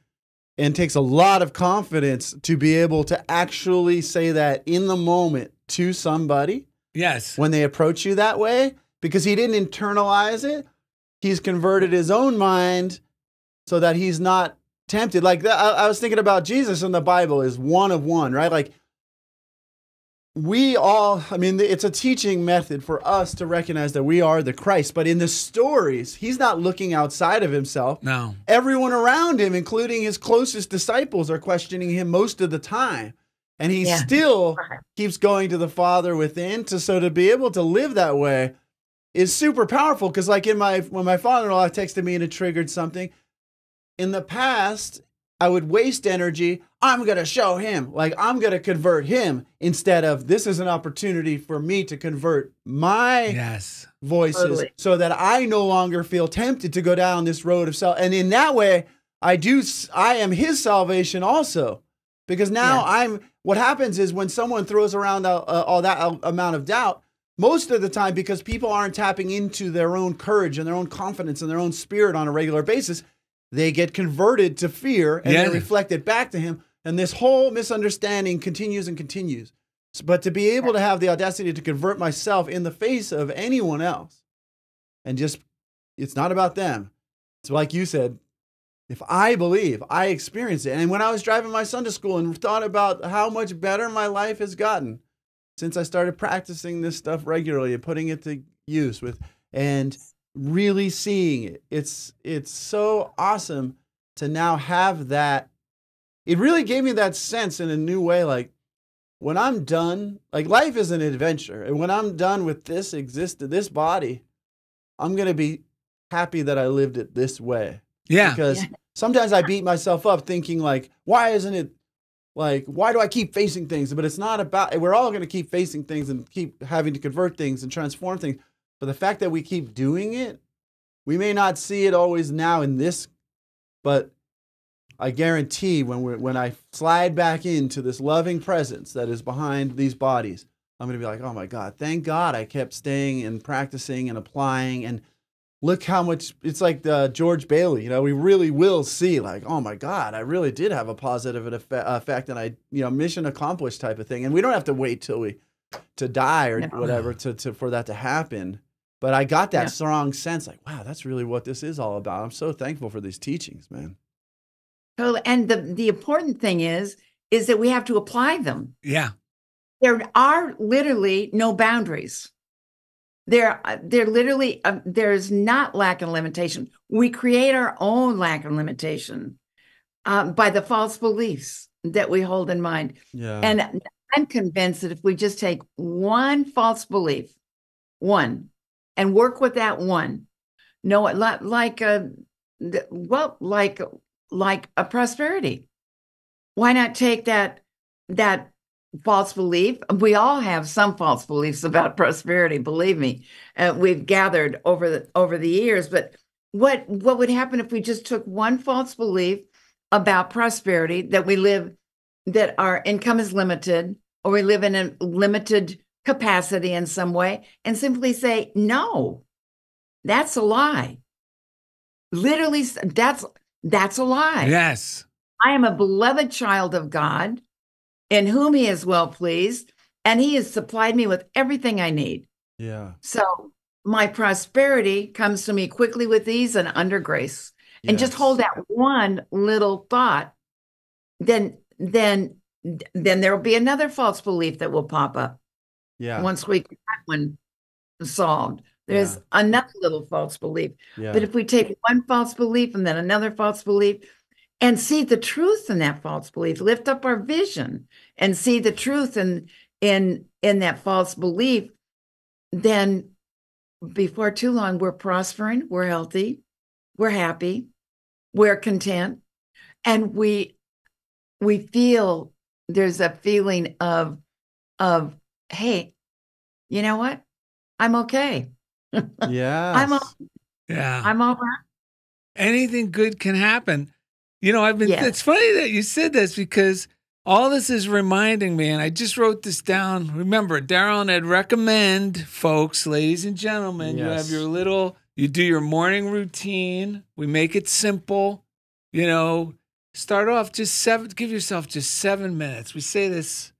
and takes a lot of confidence to be able to actually say that in the moment to somebody Yes. when they approach you that way because he didn't internalize it. He's converted his own mind so that he's not tempted. Like I, I was thinking about Jesus in the Bible is one of one, right? Like we all, I mean, it's a teaching method for us to recognize that we are the Christ. But in the stories, he's not looking outside of himself. No. Everyone around him, including his closest disciples, are questioning him most of the time. And he Yeah. still keeps going to the Father within. To, so to be able to live that way is super powerful. Because like in my when my father-in-law texted me and it triggered something. In the past, I would waste energy. I'm going to show him, like, I'm going to convert him instead of this is an opportunity for me to convert my Yes. voices Totally. so that I no longer feel tempted to go down this road of self. And in that way, I do, I am his salvation also. Because now Yes. I'm, what happens is when someone throws around uh, uh, all that uh, amount of doubt, most of the time, because people aren't tapping into their own courage and their own confidence and their own spirit on a regular basis, they get converted to fear and Yeah. they reflect it back to him. And this whole misunderstanding continues and continues. But to be able to have the audacity to convert myself in the face of anyone else and just, it's not about them. It's like you said, if I believe, I experience it. And when I was driving my son to school and thought about how much better my life has gotten since I started practicing this stuff regularly and putting it to use with, and really seeing it, it's it's so awesome to now have that. It really gave me that sense in a new way, like when I'm done, like life is an adventure, and when I'm done with this exist, this body, I'm gonna be happy that I lived it this way Yeah. because Yeah. sometimes I beat myself up thinking like, why isn't it like why do I keep facing things? But it's not about we're all going to keep facing things and keep having to convert things and transform things. But the fact that we keep doing it, we may not see it always now in this, but I guarantee when we when I slide back into this loving presence that is behind these bodies, I'm going to be like, oh my God, thank God I kept staying and practicing and applying and look how much it's like the George Bailey. You know, we really will see like, oh my God, I really did have a positive effect, and I, you know, mission accomplished type of thing. And we don't have to wait till we to die or No. whatever to, to for that to happen. But I got that Yeah. strong sense, like, wow, that's really what this is all about. I'm so thankful for these teachings, man. Totally. And the, the important thing is, is that we have to apply them. Yeah. There are literally no boundaries. There, uh, there literally, uh, there's not lack and limitation. We create our own lack and limitation um, by the false beliefs that we hold in mind. Yeah. And I'm convinced that if we just take one false belief, one, and work with that one, no, li- like a, well, like like a prosperity. Why not take that that false belief? We all have some false beliefs about prosperity. Believe me, uh, we've gathered over the over the years. But what what would happen if we just took one false belief about prosperity that we live that our income is limited or we live in a limited capacity in some way and simply say no that's a lie. Literally that's that's a lie. Yes. i am a beloved child of god in whom he is well pleased and he has supplied me with everything i need. Yeah. so my prosperity comes to me quickly with ease and under grace. And just hold that one little thought then then then there will be another false belief that will pop up Yeah. once we get that one solved there's Yeah. another little false belief yeah. but if we take one false belief and then another false belief and see the truth in that false belief lift up our vision and see the truth in in in that false belief then before too long we're prospering we're healthy we're happy we're content and we we feel there's a feeling of of hey you know what i'm okay yeah. I'm a- Yeah. i'm all right anything good can happen. You know, I've been, Yes. it's funny that you said this because all this is reminding me, and I just wrote this down. Remember, Darrell and Ed recommend, folks, ladies and gentlemen, you have your little, you do your morning routine. We make it simple. You know, start off just seven, give yourself just seven minutes. We say this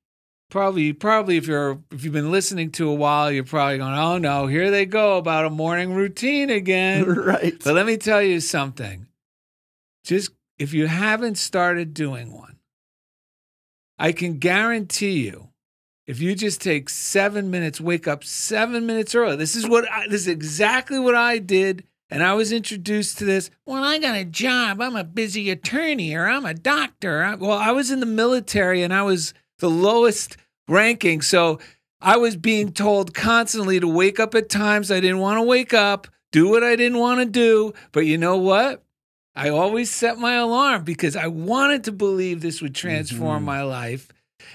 probably, probably if you're, if you've been listening to a while, you're probably going, oh no, here they go about a morning routine again. right. But let me tell you something. Just if you haven't started doing one, I can guarantee you, if you just take seven minutes, wake up seven minutes early. This is what I, this is exactly what I did, and I was introduced to this. Well, I got a job. I'm a busy attorney, or I'm a doctor. I- well, I was in the military, and I was the lowest ranking, so I was being told constantly to wake up at times I didn't want to wake up, do what I didn't want to do. But you know what? I always set my alarm because I wanted to believe this would transform Mhm. my life.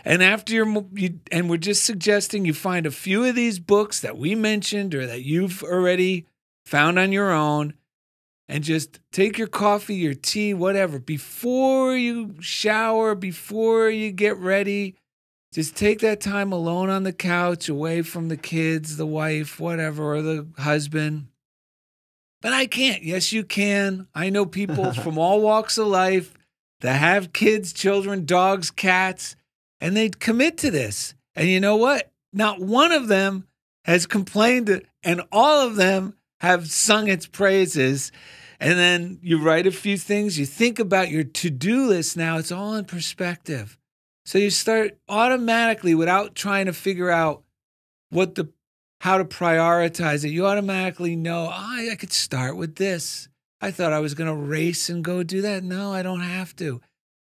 And after you're, you, and we're just suggesting you find a few of these books that we mentioned or that you've already found on your own, and just take your coffee, your tea, whatever, before you shower, before you get ready. Just take that time alone on the couch, away from the kids, the wife, whatever, or the husband. But I can't. Yes, you can. I know people from all walks of life that have kids, children, dogs, cats, and they commit to this. And you know what? Not one of them has complained, and all of them have sung its praises. And then you write a few things, you think about your to do list now, it's all in perspective. So you start automatically without trying to figure out what the how to prioritize it. You automatically know, oh, I, could start with this. I thought I was going to race and go do that. No, I don't have to.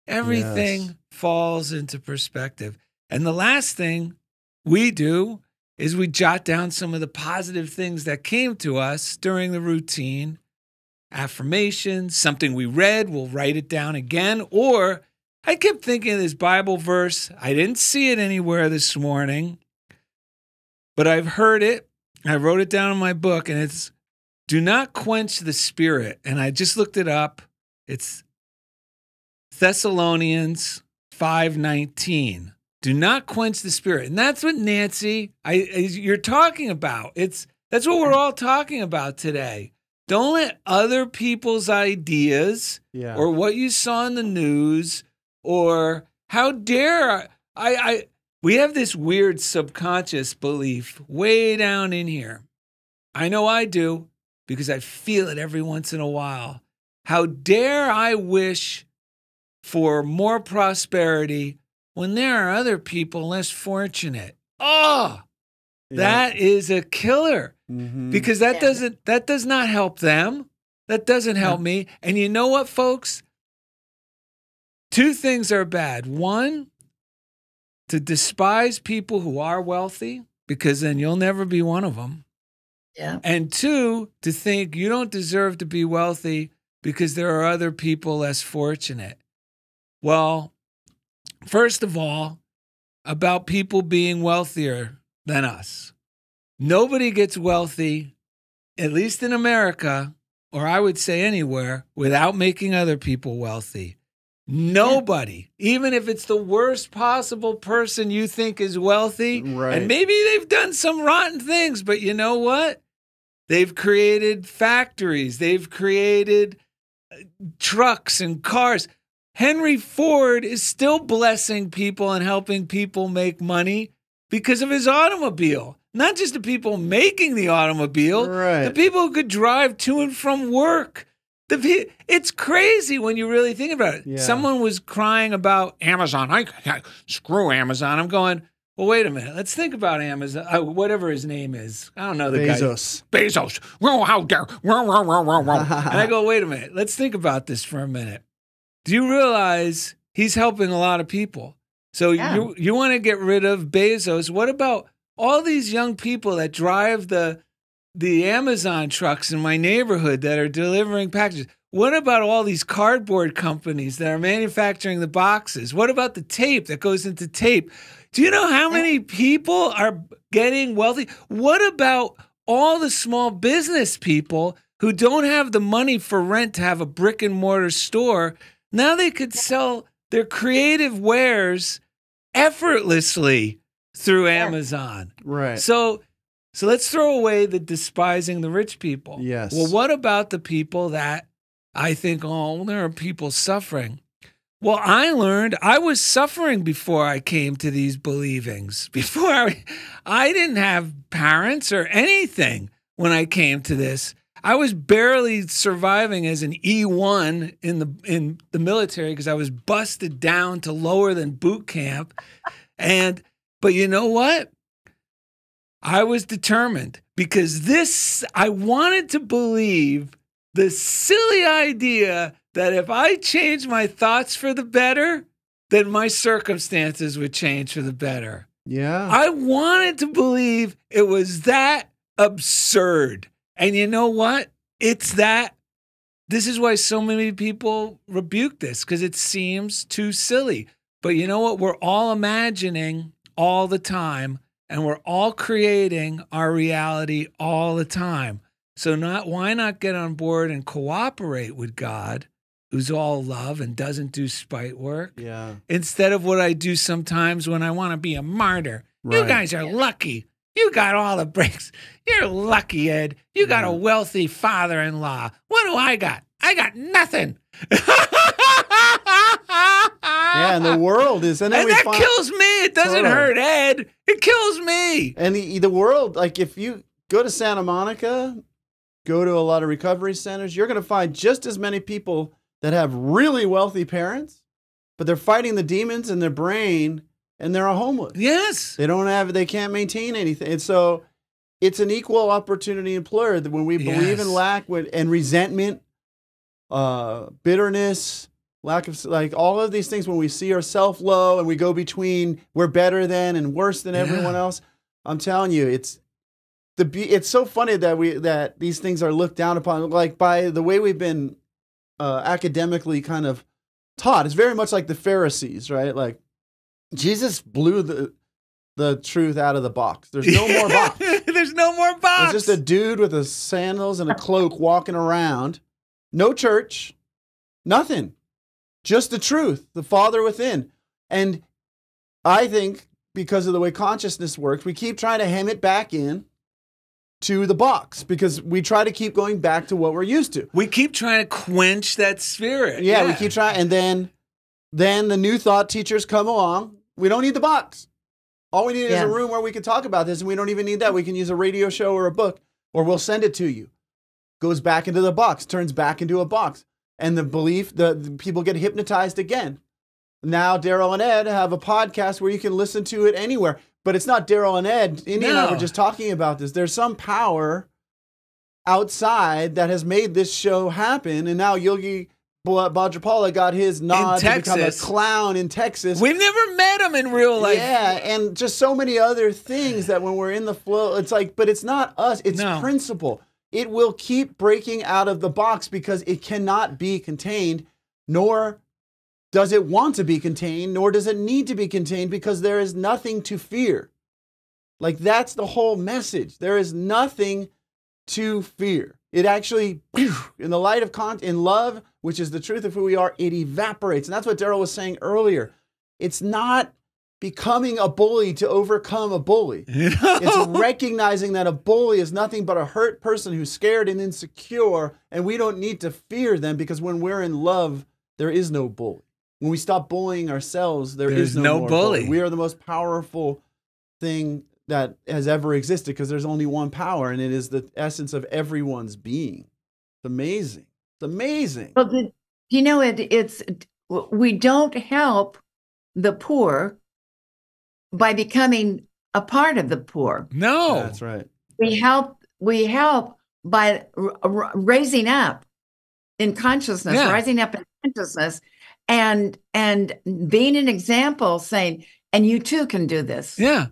Everything Yes. falls into perspective. And the last thing we do is we jot down some of the positive things that came to us during the routine affirmations, something we read, we'll write it down again. Or I kept thinking of this Bible verse. I didn't see it anywhere this morning, but I've heard it. I wrote it down in my book, and it's do not quench the spirit. And I just looked it up. It's Thessalonians 5:19. Do not quench the spirit. And that's what Nancy I you're talking about. It's that's what we're all talking about today. Don't let other people's ideas Yeah. or what you saw in the news or how dare I I we have this weird subconscious belief way down in here. I know I do because I feel it every once in a while. How dare I wish for more prosperity when there are other people less fortunate? Oh, that is a killer Mhm. because that Yeah. doesn't that does not help them that doesn't help me and you know what folks two things are bad one to despise people who are wealthy because then you'll never be one of them Yeah. and two to think you don't deserve to be wealthy because there are other people less fortunate well first of all about people being wealthier than us nobody gets wealthy, at least in America, or I would say anywhere, without making other people wealthy. Nobody, even if it's the worst possible person you think is wealthy, Right. and maybe they've done some rotten things, but you know what? They've created factories, they've created uh, trucks and cars. Henry Ford is still blessing people and helping people make money because of his automobile. Not just the people making the automobile, Right. the people who could drive to and from work. The it's crazy when you really think about it. Yeah. Someone was crying about Amazon. I, I screw Amazon. I'm going. Well, wait a minute. Let's think about Amazon. Uh, whatever his name is. I don't know the guy. Bezos. Bezos. Whoa, how dare. And I go, wait a minute. Let's think about this for a minute. Do you realize he's helping a lot of people? So Yeah. you you want to get rid of Bezos? What about all these young people that drive the the Amazon trucks in my neighborhood that are delivering packages? What about all these cardboard companies that are manufacturing the boxes? What about the tape that goes into tape? Do you know how many people are getting wealthy? What about all the small business people who don't have the money for rent to have a brick and mortar store? Now they could sell their creative wares effortlessly through Amazon. Right. So so let's throw away the despising the rich people. Yes. Well, what about the people that I think, oh, there are people suffering? Well, I learned I was suffering before I came to these believings. Before I, I didn't have parents or anything when I came to this. I was barely surviving as an E1 in the in the military because I was busted down to lower than boot camp. And but you know what? I was determined because this, I wanted to believe the silly idea that if I changed my thoughts for the better, then my circumstances would change for the better. yeah. I wanted to believe it was that absurd. And you know what? It's that this is why so many people rebuke this because it seems too silly. But you know what? We're all imagining all the time and we're all creating our reality all the time. So not why not get on board and cooperate with God, who's all love and doesn't do spite work, Yeah. instead of what I do sometimes when I want to be a martyr. You guys are lucky. You got all the breaks. You're lucky, Ed. You got a wealthy father-in-law. What do I got? I got nothing. Yeah, and the world is, and and that find, kills me. It doesn't Totally. hurt Ed. It kills me. and the the world, like if you go to Santa Monica, go to a lot of recovery centers, you're going to find just as many people that have really wealthy parents, but they're fighting the demons in their brain, and they're homeless. Yes. They don't have, they can't maintain anything, and so it's an equal opportunity employer that when we believe in lack and resentment, uh, bitterness, lack of like all of these things when we see ourselves low and we go between we're better than and worse than everyone else. I'm telling you, it's the be- it's so funny that we that these things are looked down upon like by the way we've been uh, academically kind of taught. It's very much like the Pharisees, right? Like Jesus blew the the truth out of the box. There's no more box. There's no more box. It's just a dude with a sandals and a cloak walking around. No church, nothing. Just the truth, the Father within. And I think because of the way consciousness works, we keep trying to hem it back in to the box because we try to keep going back to what we're used to. we keep trying to quench that spirit. Yeah, we keep trying and then then the new thought teachers come along. We don't need the box. All we need is a room where we can talk about this, and we don't even need that. We can use a radio show or a book, or we'll send it to you. Goes back into the box, turns back into a box, and the belief the, the people get hypnotized again. Now Darrell and Ed have a podcast where you can listen to it anywhere, but it's not Darrell and Ed. Indy and I were just talking about this. There's some power outside that has made this show happen, and now Yogi Bhadrapala got his nod to become a clown in Texas. We've never met him in real life. Yeah, and just so many other things that when we're in the flow, it's like, but it's not us, it's No. principle. It will keep breaking out of the box because it cannot be contained, nor does it want to be contained, nor does it need to be contained because there is nothing to fear. Like that's the whole message. There is nothing to fear. It actually, in the light of con- in love, which is the truth of who we are, it evaporates. And that's what Darrell was saying earlier. It's not becoming a bully to overcome a bully. You know? It's recognizing that a bully is nothing but a hurt person who's scared and insecure, and we don't need to fear them because when we're in love, there is no bully. When we stop bullying ourselves, there is There's no, no more bully. We are the most powerful thing that has ever existed because there's only one power, and it is the essence of everyone's being. It's amazing. It's amazing. Well, the, you know, it, it's we don't help the poor by becoming a part of the poor. no. That's right. We help. We help by r- r- raising up in consciousness, Yeah. rising up in consciousness, and and being an example, saying, "And you too can do this." Yeah.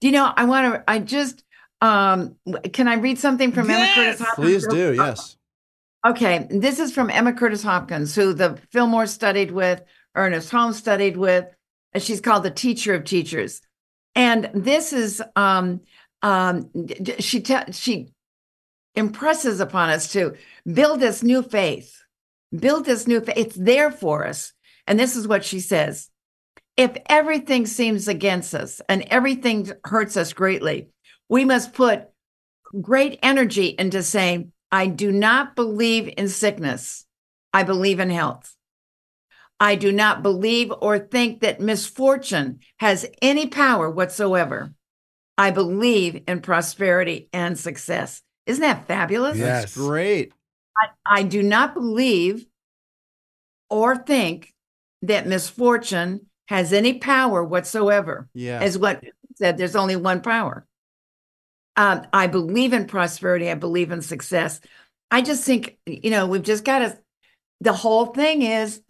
Do you know, I want to. I just um, can I read something from Emma Curtis? Hopkins? Please do. Yes. Okay, this is from Emma Curtis Hopkins, who the Fillmore studied with, Ernest Holmes studied with, and she's called the teacher of teachers. And this is um, um, d- d- she te- she impresses upon us to build this new faith, build this new faith. It's there for us, and this is what she says: If everything seems against us and everything hurts us greatly, we must put great energy into saying, I do not believe in sickness. I believe in health. I do not believe or think that misfortune has any power whatsoever. I believe in prosperity and success. Isn't that fabulous? Yeah. That's Yes. great. I, I do not believe or think that misfortune has any power whatsoever Yeah. as what said there's only one power um, i believe in prosperity i believe in success i just think you know we've just got to the whole thing is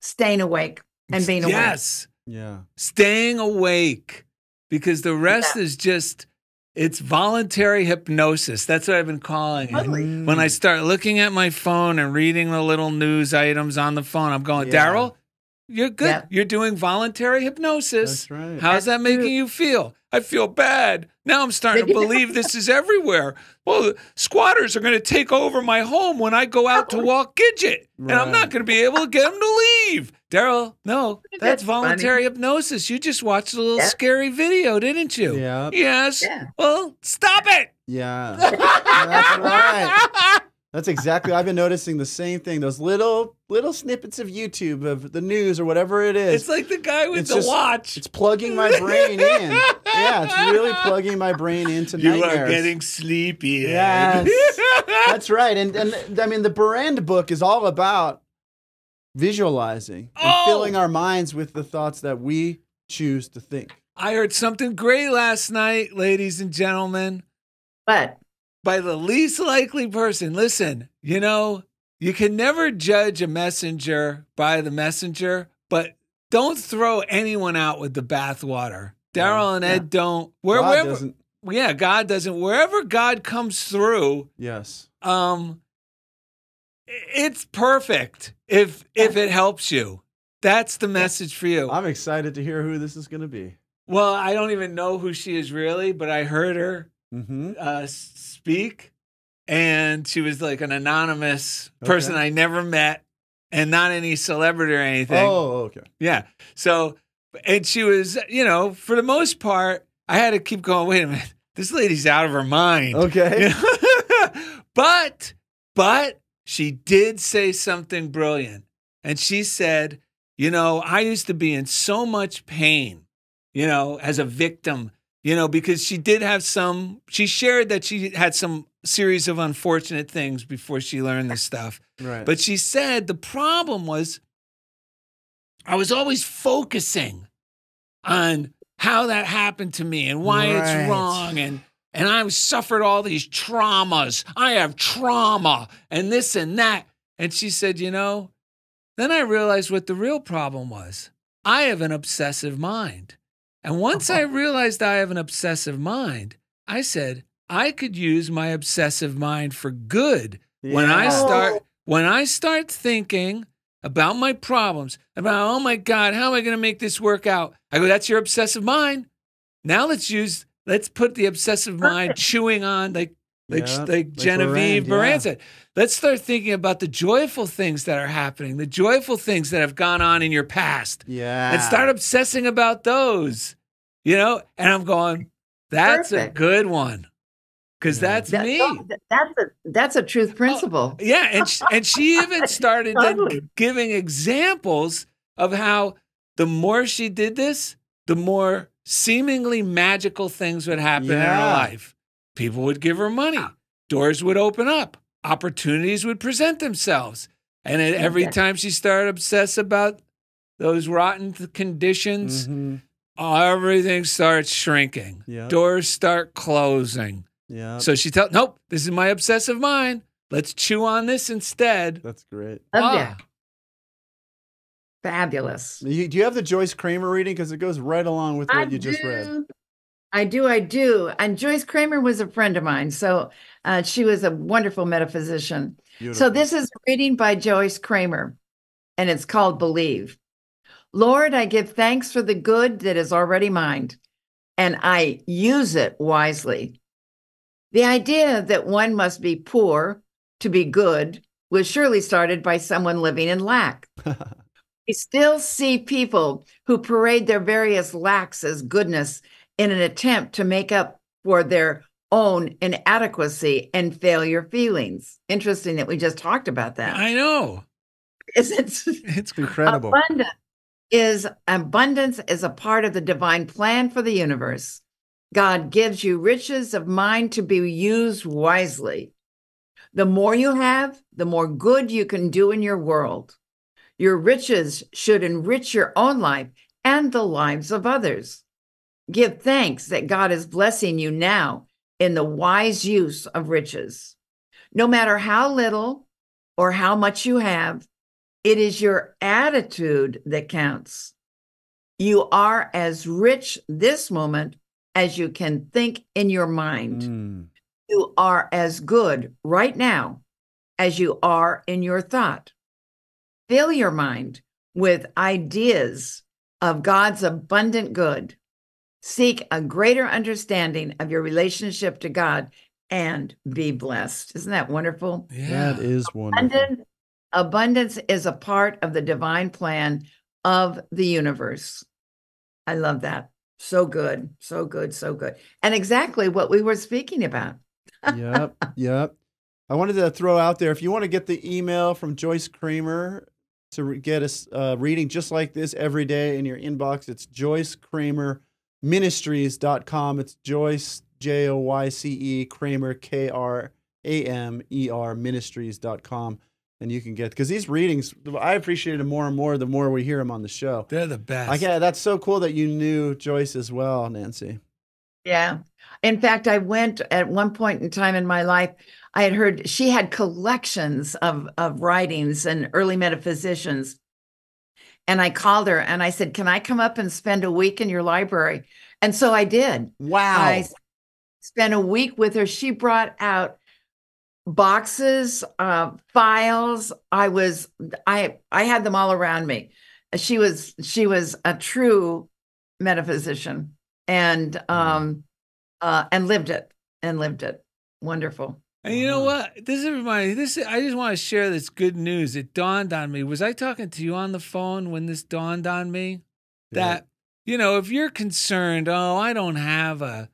staying awake and being awake Yes. yeah. Staying awake because the rest is just It's voluntary hypnosis. That's what I've been calling it. Lovely. When I start looking at my phone and reading the little news items on the phone, I'm going, Yeah. Darrell, you're good. Yeah. You're doing voluntary hypnosis. That's right. How's that making true. you feel? I feel bad. Now I'm starting to believe this is everywhere. Well, squatters are going to take over my home when I go out to walk Gidget, and I'm not going to be able to get them to leave. Darrell, no, that's, That's voluntary hypnosis. You just watched a little Yeah. scary video, didn't you? Yeah. Yes. Yeah. Well, stop it. Yeah. That's right. That's exactly. I've been noticing the same thing. Those little little snippets of YouTube of the news or whatever it is. It's like the guy with It's the just- watch. It's plugging my brain in. Yeah, it's really plugging my brain into You nightmares. are getting sleepy. Ed. Yes. That's right. And and I mean the Behrend book is all about visualizing and Oh! filling our minds with the thoughts that we choose to think. I heard something great last night, ladies and gentlemen. But by the least likely person. Listen, you know, you can never judge a messenger by the messenger, but don't throw anyone out with the bathwater. Darrell and Yeah. Ed don't. Where, God wherever, doesn't. yeah, God doesn't. Wherever God comes through, Yes. um, it's perfect if if it helps you. That's the message for you. I'm excited to hear who this is going to be. Well, I don't even know who she is really, but I heard her Mm-hmm. uh, speak, and she was like an anonymous person Okay. I never met, and not any celebrity or anything. Oh, okay. Yeah. So, and she was, you know, for the most part, I had to keep going. Wait a minute, this lady's out of her mind. Okay. but, but she did say something brilliant, and she said, you know, I used to be in so much pain, you know, as a victim you know, because she did have some, she shared that she had some series of unfortunate things before she learned this stuff. Right. But she said the problem was I was always focusing on how that happened to me and why Right. it's wrong and and I've suffered all these traumas. I have trauma and this and that. And she said, you know, then I realized what the real problem was. I have an obsessive mind. And once I realized I have an obsessive mind, I said, I could use my obsessive mind for good. When I start oh. when I start thinking about my problems, about oh my God, how am I going to make this work out? I go, that's your obsessive mind. Now let's use let's put the obsessive mind chewing on like like Yeah, like like Genevieve Behrend, Moran yeah. said. Let's start thinking about the joyful things that are happening, the joyful things that have gone on in your past, Yeah. and start obsessing about those. You know, and I'm going, that's Perfect. a good one, because Yeah. that's that- me. no, that's a that's a truth oh, principle. Yeah, and sh- and she even started Totally. giving examples of how the more she did this, the more seemingly magical things would happen in her life. People would give her money, doors would open up, opportunities would present themselves, and then every Okay. time she started obsess about those rotten th- conditions, Mhm. everything starts shrinking. Yeah. Doors start closing. Yeah. So she tells, nope, this is my obsessive mind. Let's chew on this instead. That's great. Love Ah. that. Fabulous. You, do you have the Joyce Kramer reading? Because it goes right along with what you just read. I do, I do. And Joyce Kramer was a friend of mine. So uh, she was a wonderful metaphysician. So this is a reading by Joyce Kramer, and it's called Believe. Lord, I give thanks for the good that is already mine, and I use it wisely. The idea that one must be poor to be good was surely started by someone living in lack. We still see people who parade their various lacks as goodness in an attempt to make up for their own inadequacy and failure feelings. Interesting that we just talked about that. I know. Isn't It's It's incredible. abundance is abundance is a part of the divine plan for the universe. God gives you riches of mind to be used wisely. The more you have, the more good you can do in your world. Your riches should enrich your own life and the lives of others. Give thanks that God is blessing you now in the wise use of riches. No matter how little or how much you have, it is your attitude that counts. You are as rich this moment as you can think in your mind. Mm. You are as good right now as you are in your thought. Fill your mind with ideas of God's abundant good. Seek a greater understanding of your relationship to God and be blessed. Isn't that wonderful? Yeah. That is wonderful. Abundance, abundance is a part of the divine plan of the universe. I love that. So good, so good, so good. And exactly what we were speaking about. yep, yep. I wanted to throw out there if you want to get the email from Joyce Kramer to get a uh, reading just like this every day in your inbox, it's Joyce Kramer Ministries.com. It's Joyce, J O Y C E, Kramer, K R A M E R, Ministries.com. And you can get, because these readings, I appreciate them more and more the more we hear them on the show. They're the best. I get, that's so cool that you knew Joyce as well, Nancy. Yeah. In fact, I went at one point in time in my life, I had heard she had collections of, of writings and early metaphysicians. And I called her and I said, Can I come up and spend a week in your library? And so I did. Wow. I spent a week with her. She brought out boxes, uh, files. I was I I had them all around me. She was she was a true metaphysician and um uh and lived it and lived it. Wonderful. And you know what? This is remind this. I just want to share this good news. It dawned on me. Was I talking to you on the phone when this dawned on me? That you know, if you're concerned, oh, I don't have a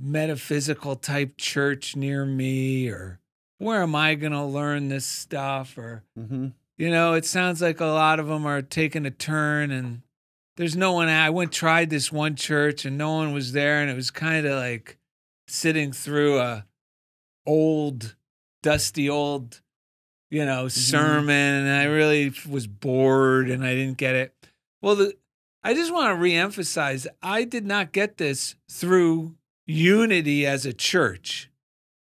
metaphysical type church near me, or where am I going to learn this stuff, or hmm you know, it sounds like a lot of them are taking a turn and there's no one. I went tried this one church and no one was there, and it was kind of like sitting through a old, dusty old, you know, sermon, and I really was bored and I didn't get it. Well, the I just want to reemphasize I did not get this through unity as a church.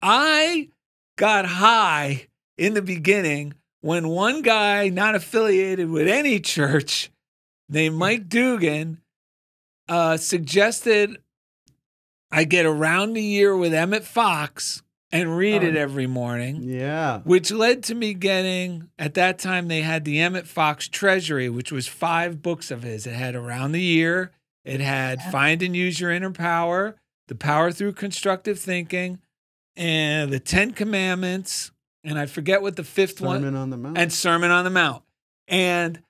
I got high in the beginning when one guy not affiliated with any church named Mike Dugan uh, suggested I get around the year with Emmett Fox and read it um, every morning Yeah. which led to me getting at that time they had the Emmett Fox Treasury, which was five books of his. It had Around the Year, it had Yeah. Find and Use Your Inner Power, The Power Through Constructive Thinking, and the Ten Commandments, and I forget what the fifth one Sermon on the Mount. and Sermon on the Mount. And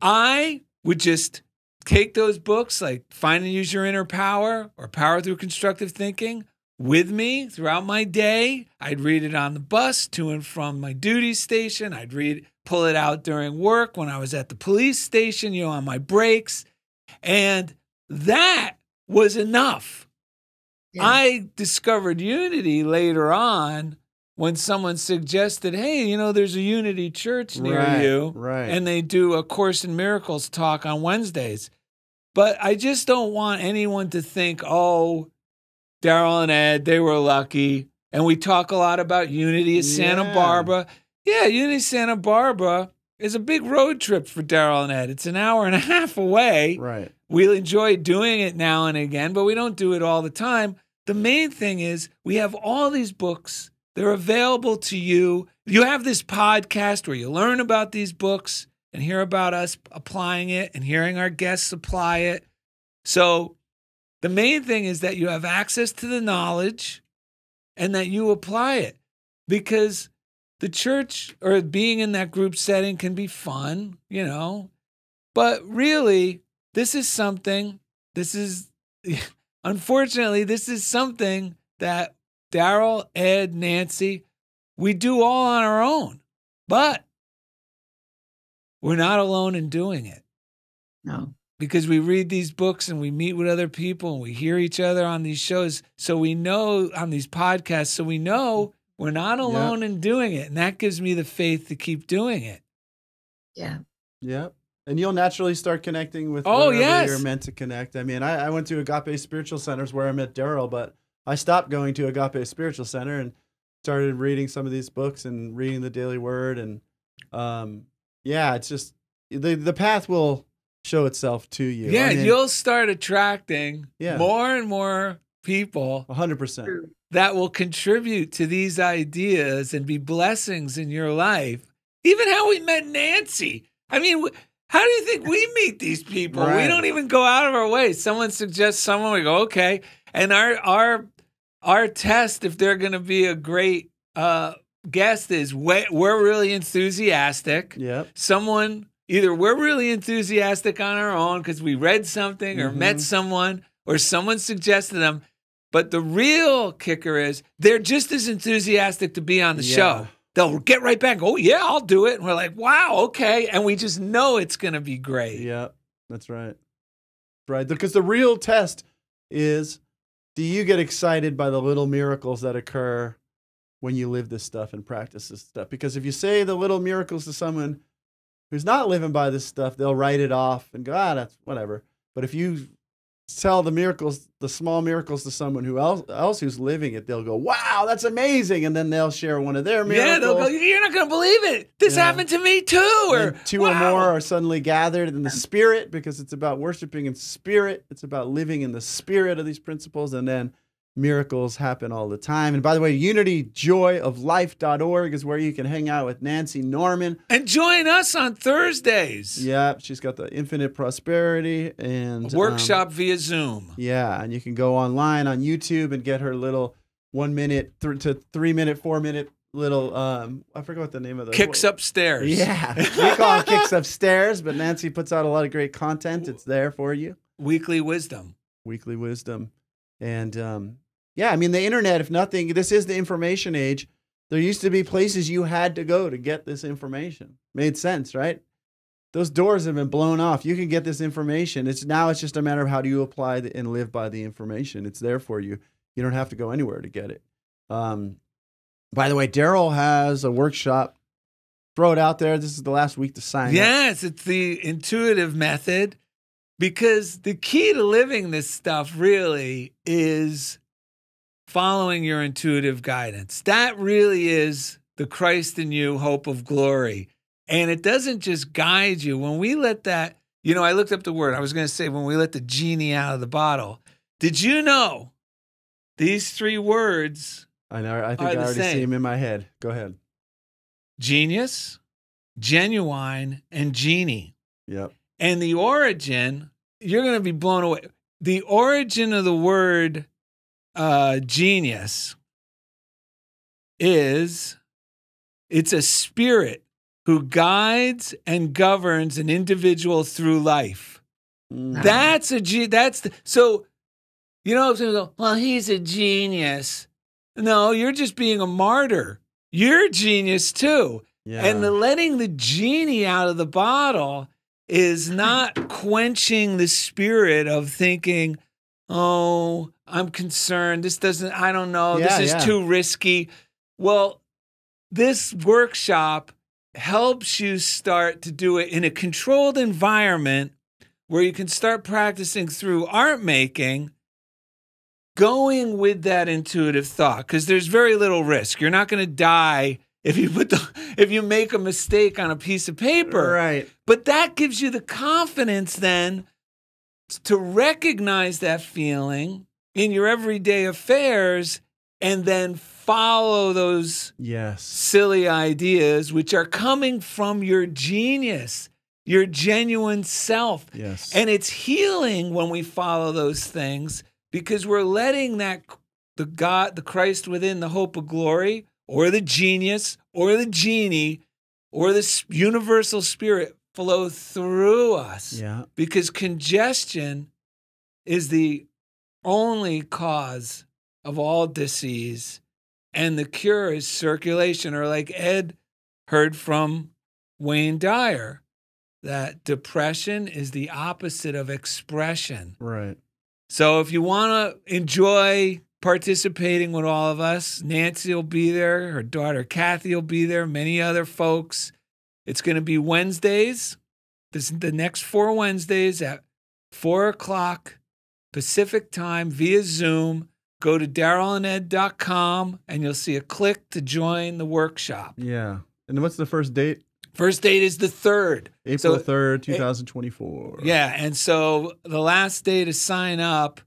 I would just take those books like Find and Use Your Inner Power or Power Through Constructive Thinking with me throughout my day. I'd read it on the bus to and from my duty station. I'd read pull it out during work when I was at the police station, you know, on my breaks. And that was enough. Yeah. I discovered unity later on when someone suggested, hey, you know, there's a unity church near right, you. Right. And they do a Course in Miracles talk on Wednesdays. But I just don't want anyone to think, oh, Darrell and Ed, they were lucky. And we talk a lot about unity at Santa Yeah. Barbara. Yeah, Unity Santa Barbara is a big road trip for Darrell and Ed. It's an hour and a half away. right. We'll enjoy doing it now and again, but we don't do it all the time. The main thing is we have all these books. They're available to you. You have this podcast where you learn about these books and hear about us applying it and hearing our guests apply it. So the main thing is that you have access to the knowledge and that you apply it because the church or being in that group setting can be fun, you know, but really, this is something, this is, unfortunately, this is something that Darrell, Ed, Nancy, we do all on our own, but we're not alone in doing it No. Because we read these books and we meet with other people and we hear each other on these shows. So we know on these podcasts, so we know we're not alone in doing it. And that gives me the faith to keep doing it. Yeah. Yep. And you'll naturally start connecting with Oh, wherever yes. you're meant to connect. I mean, I, I went to Agape Spiritual Centers where I met Darrell, but I stopped going to Agape Spiritual Center and started reading some of these books and reading the Daily Word. And um, yeah, it's just the the path will show itself to you. Yeah, I mean, you'll start attracting Yeah. more and more people 100%. that will contribute to these ideas and be blessings in your life. Even how we met Nancy. I mean, how do you think we meet these people? We don't even go out of our way. Someone suggests someone, we go, okay. And our our our test, if they're going to be a great uh, guest, is we- we're really enthusiastic Yep. someone either we're really enthusiastic on our own because we read something or met Mhm. someone or someone suggested them but the real kicker is they're just as enthusiastic to be on the Yeah. show they'll get right back oh yeah i'll do it and we're like wow okay and we just know it's going to be great Yeah, that's right. Right. Because the real test is do you get excited by the little miracles that occur when you live this stuff and practice this stuff? Because if you say the little miracles to someone who's not living by this stuff, they'll write it off and go, ah, that's whatever. But if you tell the miracles, the small miracles to someone who else, else who's living it, they'll go, wow, that's amazing. And then they'll share one of their miracles. yeah they'll go you're not going to believe it this Yeah. happened to me too or two wow. or more are suddenly gathered in the spirit because it's about worshiping in spirit. It's about living in the spirit of these principles. And then miracles happen all the time. And by the way, unityjoyoflife.org is where you can hang out with Nancy Norman. and join us on thursdays. Yeah, she's got the infinite prosperity and um, workshop via zoom. Yeah, and you can go online on YouTube and get her little one minute th- to three minute, four minute little um I forgot what the name of the kicks upstairs. Yeah, we call them kicks upstairs, but Nancy puts out a lot of great content. It's there for you, weekly wisdom. Weekly wisdom, and um, yeah, I mean the internet. If nothing, this is the information age. There used to be places you had to go to get this information. Made sense, right? Those doors have been blown off. You can get this information. It's now it's just a matter of how do you apply the, and live by the information. It's there for you. You don't have to go anywhere to get it. Um, by the way, Darrell has a workshop. Throw it out there. This is the last week to sign up. Yes, it's the intuitive method because the key to living this stuff really is following your intuitive guidance. That really is the Christ in you hope of glory. And it doesn't just guide you. When we let that, you know, I looked up the word. I was going to say when we let the genie out of the bottle. Did you know these three words I know. I think I already see them in my head. Go ahead. genius, genuine, and genie? Yep. And the origin, you're going to be blown away. The origin of the word uh, genius is it's a spirit who guides and governs an individual through life. Mm. That's a ge- that's the, so you know someone go, well he's a genius. No, you're just being a martyr. You're a genius too. yeah. And the letting the genie out of the bottle is not quenching the spirit of thinking, oh, I'm concerned. This doesn't, I don't know. Yeah, this is yeah. too risky. Well, this workshop helps you start to do it in a controlled environment where you can start practicing through art making going with that intuitive thought because there's very little risk you're not going to die if you put the if you make a mistake on a piece of paper right. but that gives you the confidence then to recognize that feeling in your everyday affairs and then follow those Yes. silly ideas which are coming from your genius your genuine self Yes. and it's healing when we follow those things because we're letting that the God, the Christ within the hope of glory, or the genius, or the genie, or the s- universal spirit flow through us. yeah. Because congestion is the only cause of all disease, and the cure is circulation, or like Ed heard from Wayne Dyer, that depression is the opposite of expression. Right. So if you want to enjoy participating with all of us, Nancy will be there, her daughter Kathy will be there, many other folks. It's going to be Wednesdays, this the next four Wednesdays at four o'clock Pacific time via Zoom. Go to darrellanded.com and you'll see a click to join the workshop. Yeah. And what's the first date? First date is the third. April So- 3rd, 2024. Yeah, and so the last day to sign up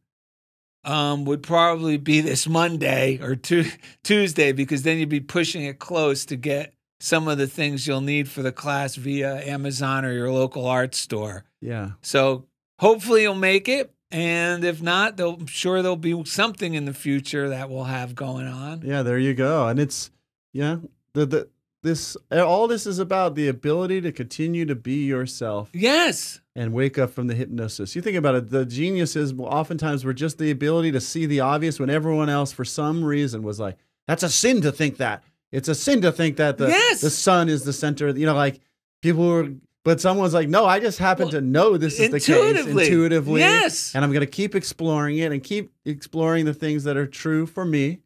um, would probably be this Monday or tu- Tuesday because then you'd be pushing it close to get some of the things you'll need for the class via Amazon or your local art store. Yeah. So hopefully you'll make it, and if not, they'll, I'm sure there'll be something in the future that we'll have going on. Yeah, there you go. And it's yeah, the the this all this is about the ability to continue to be yourself Yes. and wake up from the hypnosis. You think about it, the geniuses oftentimes were just the ability to see the obvious when everyone else for some reason was like, that's a sin to think that. It's a sin to think that the Yes. the sun is the center, you know, like people were but someone's like, no, I just happen Well, to know this is the case intuitively. Yes. And I'm going to keep exploring it and keep exploring the things that are true for me.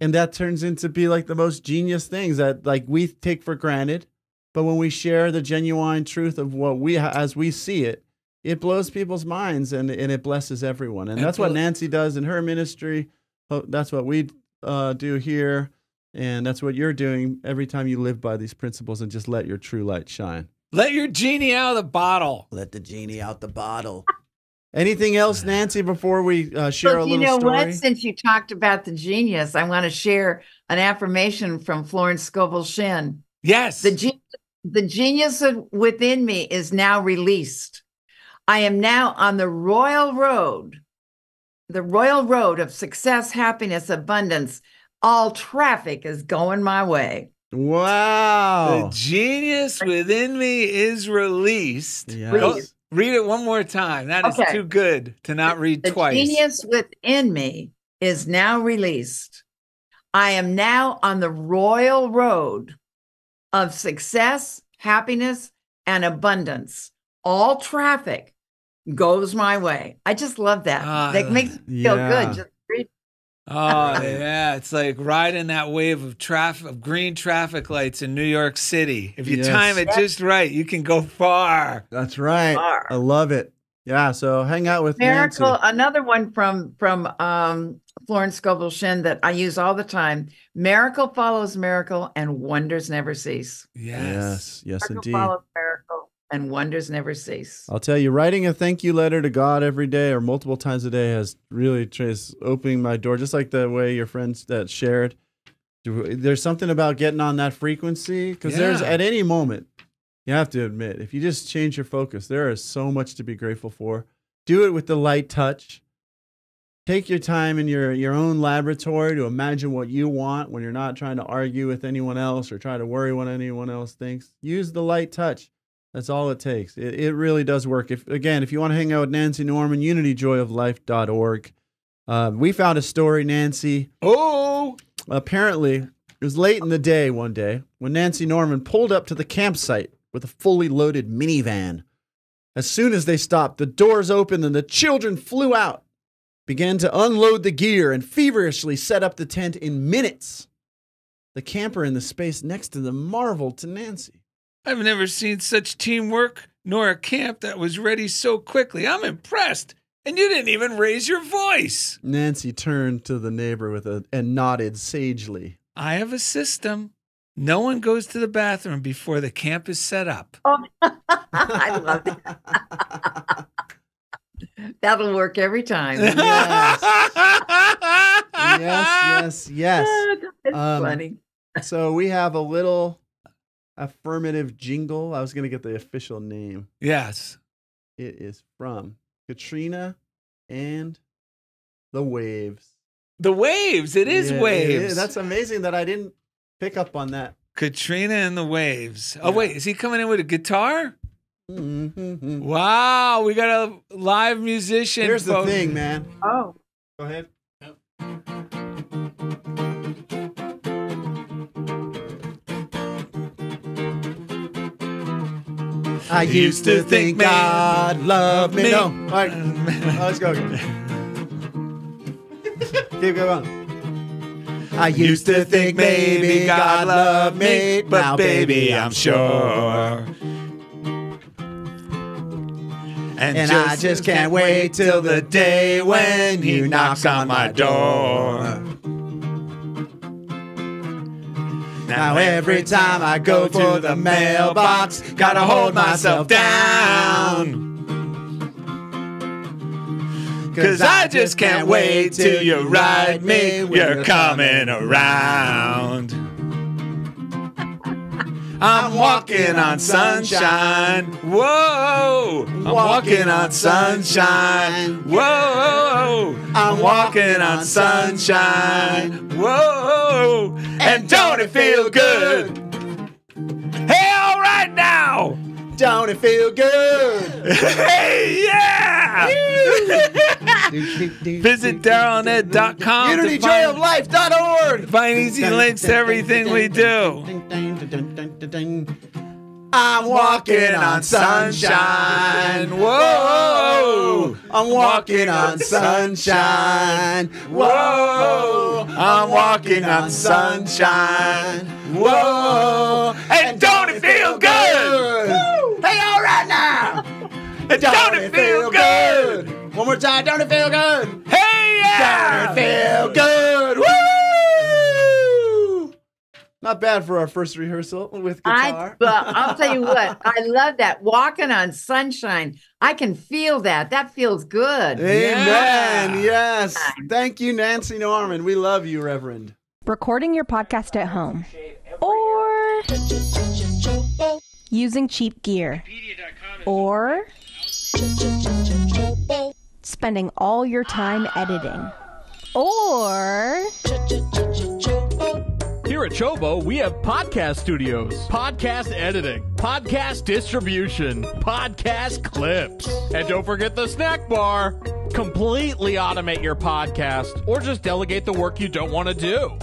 And that turns into be like the most genius things that like we take for granted. But when we share the genuine truth of what we as we see it, it blows people's minds and, and it blesses everyone. And that's what Nancy does in her ministry. That's what we uh, do here. And that's what you're doing every time you live by these principles and just let your true light shine. Let your genie out of the bottle. Let the genie out the bottle. Anything else, Nancy, before we uh, share Well, a little story? you know story? what? Since you talked about the genius, I want to share an affirmation from Florence Scovel Shinn. Yes. The, ge- the genius of- within me is now released. I am now on the royal road, the royal road of success, happiness, abundance. All traffic is going my way. Wow. The genius within me is released. Yes. Go- read it one more time. That is Okay. too good to not read The twice. genius within me is now released. I am now on the royal road of success, happiness, and abundance. All traffic goes my way. I just love that. Ah, that makes me feel yeah. good. Just read. Oh yeah, it's like riding that wave of traffic of green traffic lights in New York City. If you Yes. time it just right, you can go far. That's right. Far. I love it. Yeah. So hang out with Miracle. Nancy. Another one from from um, Florence Scovel Shinn that I use all the time. Miracle follows miracle, and wonders never cease. Yes. Yes. Yes, Miracle indeed. follows miracle, and wonders never cease. I'll tell you, writing a thank you letter to God every day or multiple times a day has really is opening my door, just like the way your friends that shared. There's something about getting on that frequency because there's at any moment, you have to admit, if you just change your focus, there is so much to be grateful for. Do it with the light touch. Take your time in your, your own laboratory to imagine what you want when you're not trying to argue with anyone else or try to worry what anyone else thinks. Use the light touch. That's all it takes. It, it really does work. If again, if you want to hang out with Nancy Norman, unityjoyoflife.org. Uh, we found a story, Nancy. Oh, Apparently, it was late in the day one day when Nancy Norman pulled up to the campsite with a fully loaded minivan. As soon as they stopped, the doors opened and the children flew out, began to unload the gear, and feverishly set up the tent in minutes. The camper in the space next to them marveled to Nancy. I've never seen such teamwork nor a camp that was ready so quickly. I'm impressed. And you didn't even raise your voice. Nancy turned to the neighbor with a and nodded sagely. I have a system. No one goes to the bathroom before the camp is set up. I love that. That'll work every time. Yes. yes, yes, yes. It's Um, funny. So we have a little affirmative jingle. I was going to get the official name. Yes. It is from Katrina and the Waves. The waves. It is Yeah, waves. is. That's amazing that I didn't pick up on that. Katrina and the waves. Oh, Yeah. wait. Is he coming in with a guitar? Mhm. Wow. We got a live musician. Here's the thing, man. Oh, Go ahead. I used to think God loved me. No, all right, Oh, let's go again. Keep going. I used to think maybe God loved me, but baby, I'm sure. And I just can't wait till the day when he knocks on my door. Now every time I go for the mailbox, gotta hold myself down. Cause I just can't wait till you ride me. You're coming around. I'm walking on sunshine. Whoa. I'm walking on sunshine. Whoa. I'm walking on sunshine. Whoa. And don't it feel good? Hey, right now. Don't it feel good? Hey, yeah. Visit DarylNet.com to find, UnityJoyOfLife.org. find easy links to everything we do. I'm walking on sunshine. Whoa. I'm walking on sunshine. Whoa. I'm walking on sunshine. Whoa. And don't it feel good? Hey, all right now. And don't it feel good? One more time. Don't it feel good? Hey, yeah. Don't it feel good? Woo! Not bad for our first rehearsal with I, guitar. well, I'll tell you what, I love that. Walking on sunshine. I can feel that. That feels good. Amen. Yes. Thank you, Nancy Norman. We love you, Reverend. recording your podcast at home, or using cheap gear, or spending all your time editing, or Here at Chobo, we have podcast studios, podcast editing, podcast distribution, podcast clips. And don't forget the snack bar. Completely automate your podcast or just delegate the work you don't want to do.